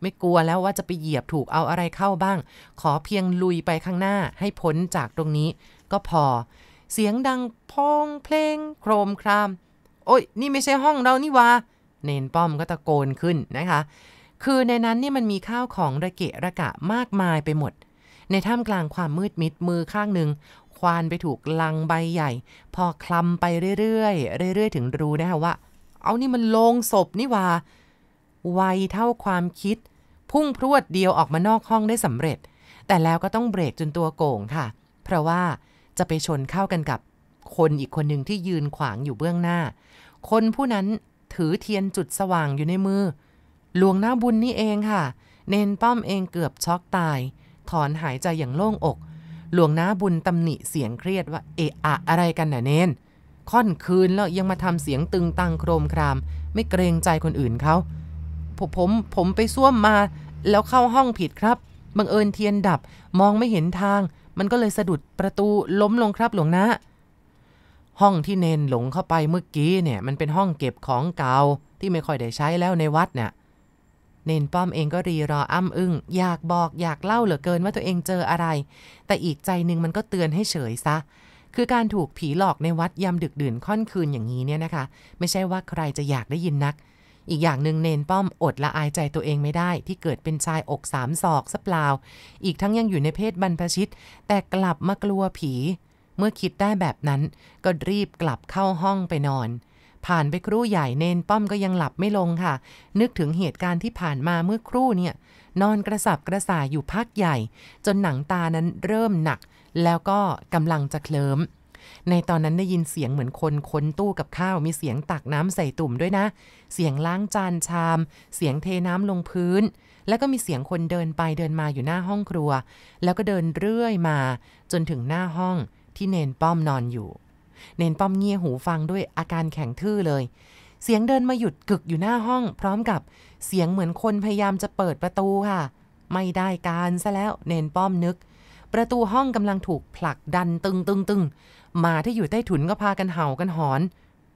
ไม่กลัวแล้วว่าจะไปเหยียบถูกเอาอะไรเข้าบ้าง ขอเพียงลุยไปข้างหน้าให้พ้นจากตรงนี้ ก็พอ เสียงดังพองเพลง โครมคราม โอ้ยนี่ไม่ใช่ห้องเรานี่วะเนนป้อมก็ตะโกนขึ้นนะคะ คือในนั้นนี่มันมีข้าวของระเกะระกะมากมายไปหมด ในท่ามกลางความมืดมิดมือข้างหนึ่งควานไปถูกลังใบใหญ่ พอคลำไปเรื่อยๆเรื่อยๆ ถึงรู้นะคะว่า เอานี่มันโลงศพนี่ว่าไวเท่าความคิด พุ่งพรวดเดียวออกมานอกห้องได้สำเร็จ แต่แล้วก็ต้องเบรกจนตัวโก่งค่ะ เพราะว่าจะไปชนเข้ากันกับคนอีกคนหนึ่งที่ยืนขวางอยู่เบื้องหน้า คนผู้นั้นถือเทียนจุดสว่างอยู่ในมือ หลวงหน้าบุญนี่เองค่ะ เนนป้อมเองเกือบช็อกตาย ถอนหายใจอย่างโล่งอก หลวงน้าบุญตำหนิเสียงเครียดว่าเอะอะอะไรกันน่ะเนนค่อนคืนแล้วยังมาทำเสียงตึงตังโครมคราม ไม่เกรงใจคนอื่นเขา ผมผมผมไปซ่วมมา แล้วเข้าห้องผิดครับ บังเอิญเทียนดับ มองไม่เห็นทาง มันก็เลยสะดุดประตูล้มลงครับหลวงนะ ห้องที่เนนหลงเข้าไปเมื่อกี้เนี่ย มันเป็นห้องเก็บของเก่าที่ไม่ค่อยได้ใช้แล้วในวัดเนี่ยเนนป้อมเองก็รีรออ้ำอึง้งอยากบอกอยากเล่าเหลือเกินว่าตัวเองเจออะไร แต่อีกใจหนึ่งมันก็เตือนให้เฉยซะ คือการถูกผีหลอกในวัดยามดึกดื่นค่อนคืนอย่างนี้เนี่ยนะคะ ไม่ใช่ว่าใครจะอยากได้ยินนัก อีกอย่างหนึ่งเนนป้อมอดละอายใจตัวเองไม่ได้ ที่เกิดเป็นชายอกสามศอกสเปล่า อีกทั้งยังอยู่ในเพศบรรพชิต แต่กลับมากลัวผี เมื่อคิดได้แบบนั้น ก็รีบกลับเข้าห้องไปนอน ผ่านไปครู่ใหญ่เนนป้อมก็ยังหลับไม่ลงค่ะ นึกถึงเหตุการณ์ที่ผ่านมาเมื่อครู่เนี่ย นอนกระสับกระส่ายอยู่พักใหญ่ จนหนังตานั้นเริ่มหนัก แล้วก็กำลังจะเคลิ้ม ในตอนนั้นได้ยินเสียงเหมือนคนค้นตู้กับข้าว มีเสียงตักน้ำใส่ตุ่มด้วยนะ เสียงล้างจานชาม เสียงเทน้ำลงพื้น แล้วก็มีเสียงคนเดินไปเดินมาอยู่หน้าห้องครัว แล้วก็เดินเรื่อยมา จนถึงหน้าห้องที่เนนป้อมนอนอยู่ เนนป้อมเงี่ยหูฟังด้วยอาการแข็งทื่อเลย เสียงเดินมาหยุดกึกอยู่หน้าห้อง พร้อมกับเสียงเหมือนคนพยายามจะเปิดประตูค่ะ ไม่ได้การซะแล้วเนนป้อมนึก ประตูห้องกำลังถูกผลักดันตึงตึงตึง หมาที่อยู่ใต้ถุนก็พากันเห่ากันหอน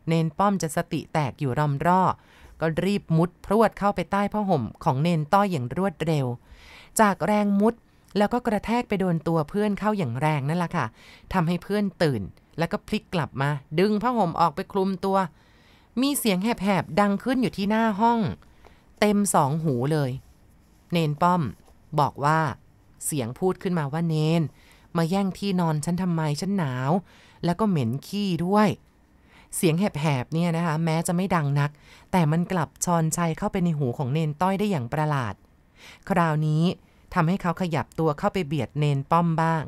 เนนป้อมจะสติแตกอยู่รำร่อ ก็รีบมุดพรวดเข้าไปใต้ผ้าห่มของเนนต้อยอย่างรวดเร็ว จากแรงมุดแล้วก็กระแทกไปโดนตัวเพื่อนเข้าอย่างแรงนั่นแหละค่ะทำให้เพื่อนตื่น แล้วก็พลิกกลับมา ดึงผ้าห่มออกไปคลุมตัว มีเสียงแหบๆดังขึ้นอยู่ที่หน้าห้อง เต็มสองหูเลย เนนป้อม บอกว่า เสียงพูดขึ้นมาว่าเนน มาแย่งที่นอนฉันทำไมฉันหนาว แล้วก็เหม็นขี้ด้วย เสียงแหบๆเนี่ยนะคะ แม้จะไม่ดังนัก แต่มันกลับชอนชัยเข้าไปในหูของเนนต้อยได้อย่างประหลาด คราวนี้ทำให้เขาขยับตัวเข้าไปเบียดเนนป้อมบ้าง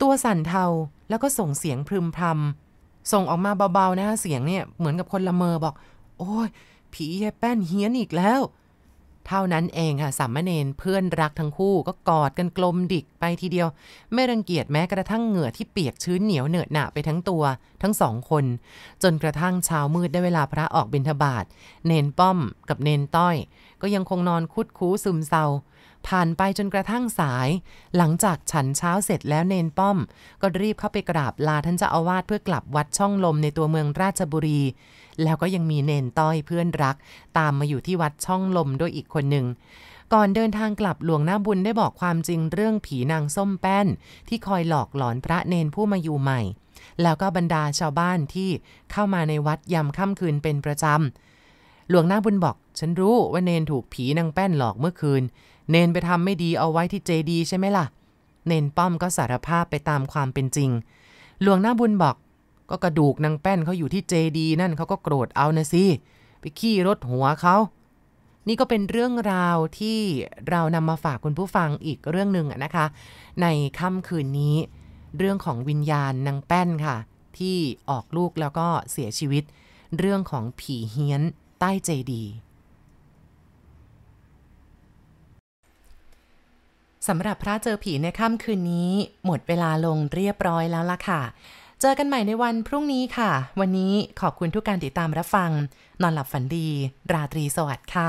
ตัวสั่นเทาแล้วก็ส่งเสียงพึมพำส่งออกมาเบาๆนะคะเสียงเนี่ยเหมือนกับคนละเมอบอก โอ้ยผีแย่แป้นเฮี้ยนอีกแล้ว เท่านั้นเองค่ะสามเณรเพื่อนรักทั้งคู่ก็กอดกันกลมดิกไปทีเดียว ไม่รังเกียจแม้กระทั่งเหงื่อที่เปียกชื้นเหนียวเหนอะหนะไปทั้งตัว ทั้งสองคน จนกระทั่งเช้ามืดได้เวลาพระออกบิณฑบาตเนนป้อมกับเนนต้อย ก็ยังคงนอนคุดคู้ซึมเศร้าผ่านไปจนกระทั่งสาย หลังจากฉันเช้าเสร็จแล้วเนนป้อม ก็รีบเข้าไปกราบลาท่านเจ้าอาวาสเพื่อกลับวัดช่องลมในตัวเมืองราชบุรี แล้วก็ยังมีเนนต้อยเพื่อนรัก ตามมาอยู่ที่วัดช่องลมด้วยอีกคนหนึ่งก่อนเดินทางกลับหลวงหน้าบุญได้บอกความจริงเรื่องผีนางส้มแป้น ที่คอยหลอกหลอนพระเนนผู้มาอยู่ใหม่ แล้วก็บรรดาชาวบ้านที่เข้ามาในวัดยามค่ำคืนเป็นประจำหลวงหน้าบุญบอก ฉันรู้ว่าเนนถูกผีนางแป้นหลอกเมื่อคืน เนนไปทำไม่ดีเอาไว้ที่เจดีใช่ไหมล่ะ เนนป้อมก็สารภาพไปตามความเป็นจริง หลวงหน้าบุญบอก ก็กระดูกนางแป้นเขาอยู่ที่เจดีนั่นเขาก็โกรธเอานะสิไปขี้รถหัวเขา นี่ก็เป็นเรื่องราวที่เรานำมาฝากคุณผู้ฟังอีกเรื่องหนึ่งนะคะ ในค่ำคืนนี้ เรื่องของวิญญาณนางแป้นค่ะ ที่ออกลูกแล้วก็เสียชีวิต เรื่องของผีเฮี้ยนใต้เจดีสำหรับพระเจอผีในค่ำคืนนี้ หมดเวลาลงเรียบร้อยแล้วล่ะค่ะ เจอกันใหม่ในวันพรุ่งนี้ค่ะ วันนี้ขอบคุณทุกการติดตามรับฟัง นอนหลับฝันดี ราตรีสวัสดิ์ค่ะ